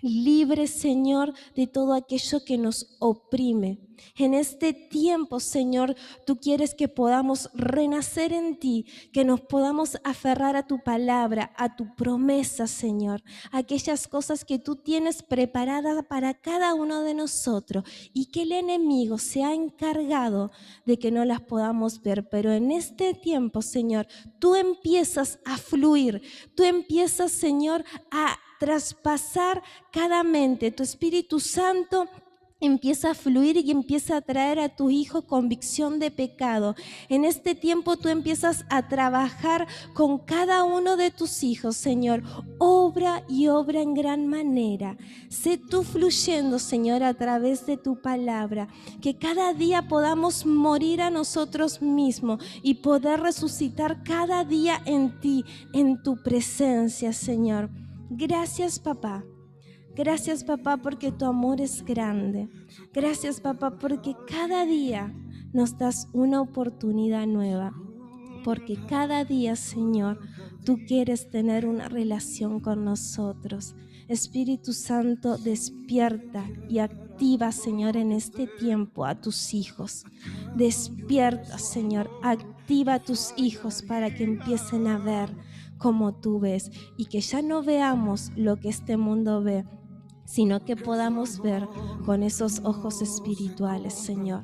libre, Señor, de todo aquello que nos oprime. En este tiempo, Señor, tú quieres que podamos renacer en ti, que nos podamos aferrar a tu palabra, a tu promesa, Señor, aquellas cosas que tú tienes preparadas para cada uno de nosotros y que el enemigo se ha encargado de que no las podamos ver. Pero en este tiempo, Señor, tú empiezas a fluir, tú empiezas, Señor, a traspasar cada mente. Tu Espíritu Santo empieza a fluir y empieza a traer a tu hijo convicción de pecado. En este tiempo tú empiezas a trabajar con cada uno de tus hijos, Señor. Obra y obra en gran manera. Sé tú fluyendo, Señor, a través de tu palabra. Que cada día podamos morir a nosotros mismos y poder resucitar cada día en ti, en tu presencia, Señor. Gracias, papá. Gracias, papá, porque tu amor es grande. Gracias, papá, porque cada día nos das una oportunidad nueva. Porque cada día, Señor, tú quieres tener una relación con nosotros. Espíritu Santo, despierta y activa, Señor, en este tiempo a tus hijos. Despierta, Señor, activa a tus hijos para que empiecen a ver como tú ves y que ya no veamos lo que este mundo ve, sino que podamos ver con esos ojos espirituales, Señor.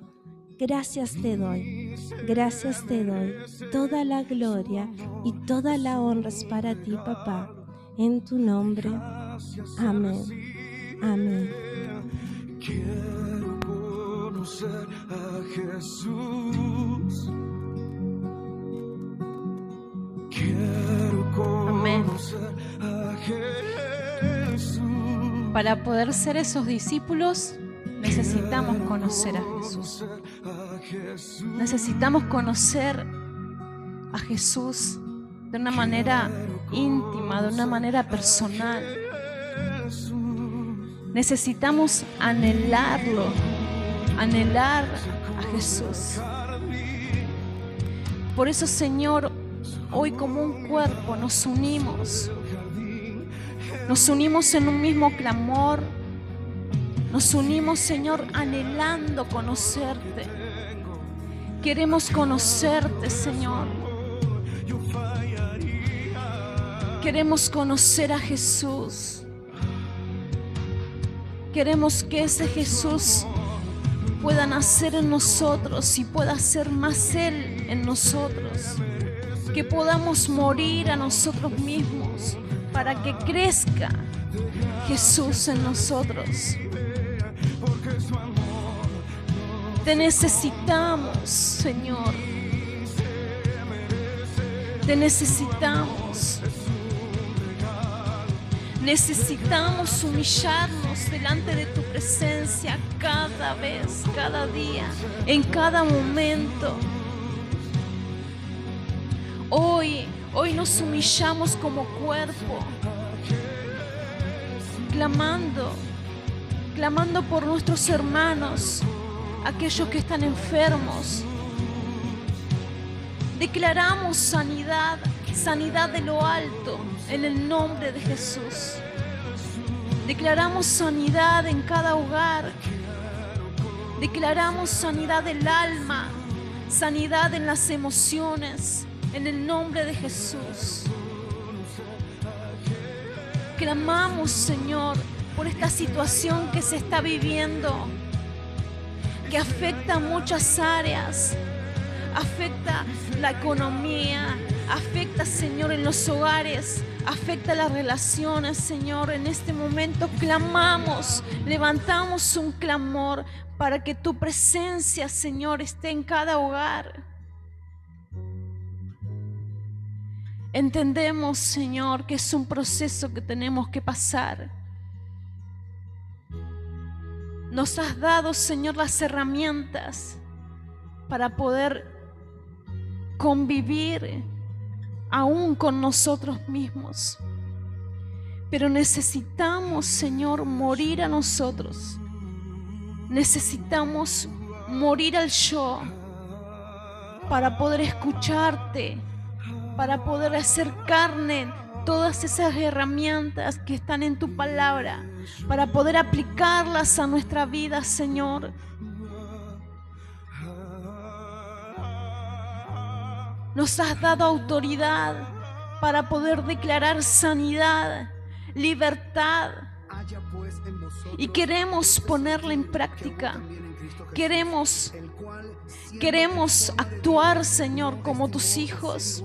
Gracias te doy, gracias te doy. Toda la gloria y toda la honra es para ti, papá. En tu nombre. Amén. Amén. Quiero conocer a Jesús. Quiero conocer a Jesús. Para poder ser esos discípulos necesitamos conocer. A Jesús. Necesitamos conocer a Jesús de una manera íntima, de una manera personal. Necesitamos anhelarlo, anhelar a Jesús. Por eso, Señor, hoy como un cuerpo nos unimos. Nos unimos en un mismo clamor. Nos unimos, Señor, anhelando conocerte. Queremos conocerte, Señor. Queremos conocer a Jesús. Queremos que ese Jesús pueda nacer en nosotros y pueda ser más Él en nosotros. Que podamos morir a nosotros mismos para que crezca Jesús en nosotros. Te necesitamos, Señor. Te necesitamos. Necesitamos humillarnos delante de tu presencia cada vez, cada día, en cada momento. Hoy, hoy nos humillamos como cuerpo, clamando, clamando por nuestros hermanos, aquellos que están enfermos. Declaramos sanidad, sanidad de lo alto, en el nombre de Jesús. Declaramos sanidad en cada hogar. Declaramos sanidad del alma, sanidad en las emociones, en el nombre de Jesús. Clamamos, Señor, por esta situación que se está viviendo, que afecta muchas áreas, afecta la economía, afecta, Señor, en los hogares, afecta las relaciones, Señor. En este momento clamamos, levantamos un clamor para que tu presencia, Señor, esté en cada hogar. Entendemos, Señor, que es un proceso que tenemos que pasar. Nos has dado, Señor, las herramientas para poder convivir aún con nosotros mismos. Pero necesitamos, Señor, morir a nosotros. Necesitamos morir al yo para poder escucharte, para poder hacer carne todas esas herramientas que están en tu palabra, para poder aplicarlas a nuestra vida, Señor. Nos has dado autoridad para poder declarar sanidad, libertad. Y queremos ponerla en práctica. Queremos, queremos actuar, Señor, como tus hijos.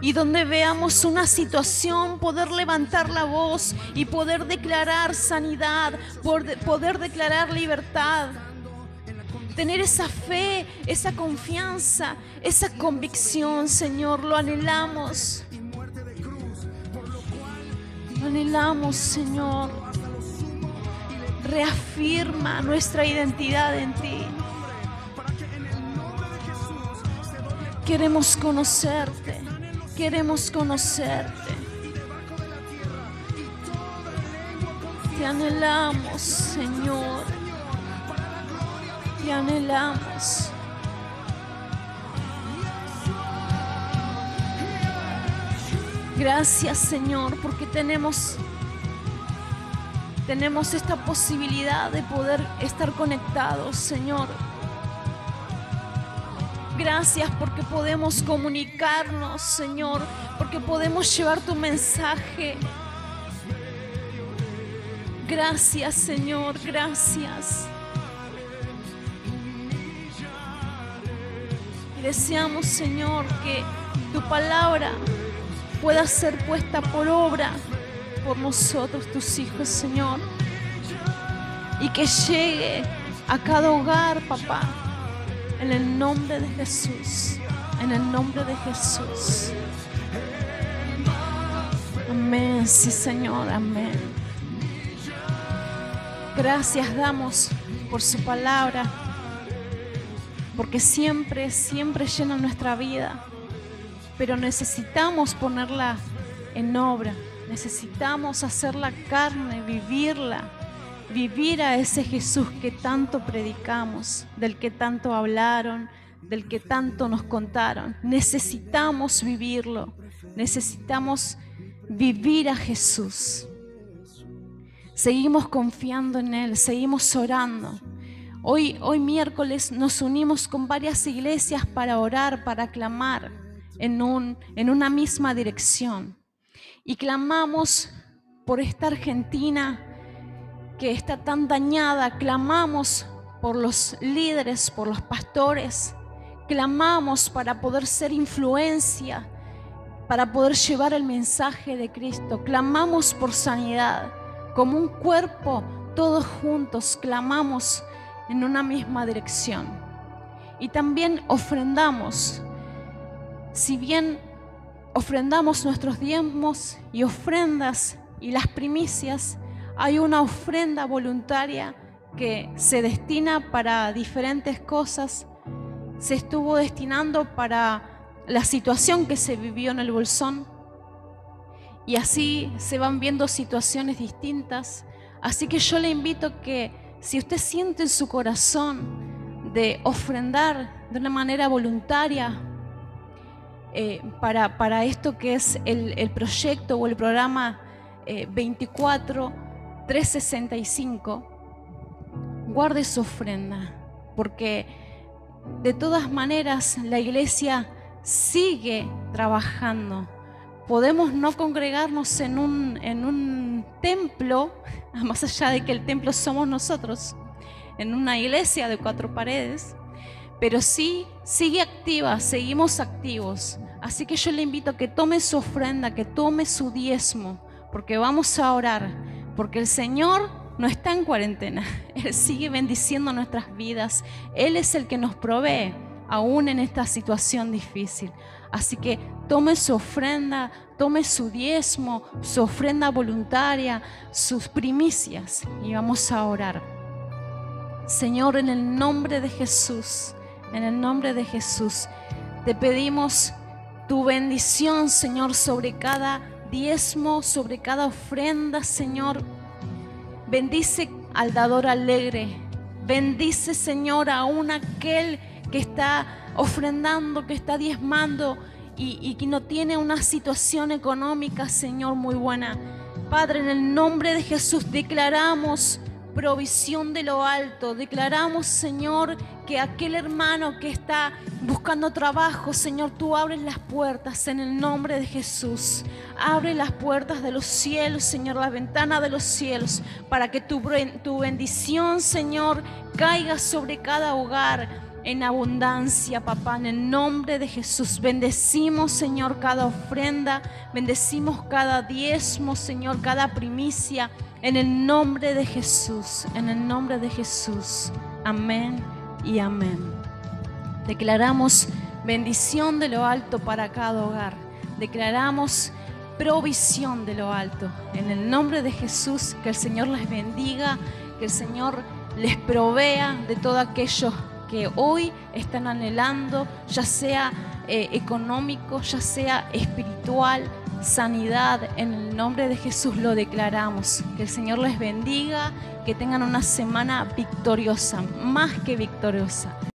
Y donde veamos una situación, poder levantar la voz y poder declarar sanidad, poder, declarar libertad. Tener esa fe, esa confianza, esa convicción, Señor, lo anhelamos. Lo anhelamos, Señor. Reafirma nuestra identidad en ti. Queremos conocerte, queremos conocerte. Te anhelamos, Señor. Te anhelamos. Gracias, Señor, porque tenemos tenemos esta posibilidad de poder estar conectados, Señor. Gracias porque podemos comunicarnos, Señor, porque podemos llevar tu mensaje. Gracias, Señor, gracias. Deseamos, Señor, que tu palabra pueda ser puesta por obra por nosotros, tus hijos, Señor. Y que llegue a cada hogar, papá. En el nombre de Jesús. En el nombre de Jesús. Amén, sí Señor, amén. Gracias damos por su palabra, porque siempre, siempre llena nuestra vida, pero necesitamos ponerla en obra, necesitamos hacerla carne, vivirla vivir a ese Jesús que tanto predicamos, del que tanto hablaron, del que tanto nos contaron. Necesitamos vivirlo, necesitamos vivir a Jesús. Seguimos confiando en Él, seguimos orando. Hoy, hoy miércoles nos unimos con varias iglesias para orar, para clamar en, un, en una misma dirección. Y clamamos por esta Argentina, que está tan dañada, clamamos por los líderes, por los pastores, clamamos para poder ser influencia, para poder llevar el mensaje de Cristo, clamamos por sanidad, como un cuerpo, todos juntos clamamos en una misma dirección. Y también ofrendamos, si bien ofrendamos nuestros diezmos y ofrendas y las primicias, hay una ofrenda voluntaria que se destina para diferentes cosas. Se estuvo destinando para la situación que se vivió en el Bolsón. Y así se van viendo situaciones distintas. Así que yo le invito que si usted siente en su corazón de ofrendar de una manera voluntaria eh, para, para, esto que es el, el, proyecto o el programa eh, 24, 365, guarde su ofrenda, porque de todas maneras la iglesia sigue trabajando. Podemos no congregarnos en un templo, más allá de que el templo somos nosotros, en una iglesia de cuatro paredes, pero sí sigue activa, seguimos activos. Así que yo le invito a que tome su ofrenda, que tome su diezmo, porque vamos a orar, porque el Señor no está en cuarentena, Él sigue bendiciendo nuestras vidas, Él es el que nos provee aún en esta situación difícil. Así que tome su ofrenda, tome su diezmo, su ofrenda voluntaria, sus primicias y vamos a orar. Señor, en el nombre de Jesús, en el nombre de Jesús, te pedimos tu bendición, Señor, sobre cada diezmo, sobre cada ofrenda, Señor. Bendice al dador alegre. Bendice, Señor, aún aquel que está ofrendando, que está diezmando y, y no tiene una situación económica, Señor, muy buena. Padre, en el nombre de Jesús declaramos provisión de lo alto. Declaramos, Señor, que aquel hermano que está buscando trabajo, Señor, tú abres las puertas en el nombre de Jesús. Abre las puertas de los cielos, Señor, la ventana de los cielos, para que tu, tu bendición, Señor, caiga sobre cada hogar en abundancia, papá, en el nombre de Jesús. Bendecimos, Señor, cada ofrenda, bendecimos cada diezmo, Señor, cada primicia, en el nombre de Jesús, en el nombre de Jesús. Amén y amén. Declaramos bendición de lo alto para cada hogar. Declaramos provisión de lo alto. En el nombre de Jesús, que el Señor les bendiga, que el Señor les provea de todo aquello que hoy están anhelando, ya sea eh, económico, ya sea espiritual, sanidad. En el nombre de Jesús lo declaramos. Que el Señor les bendiga, que tengan una semana victoriosa, más que victoriosa.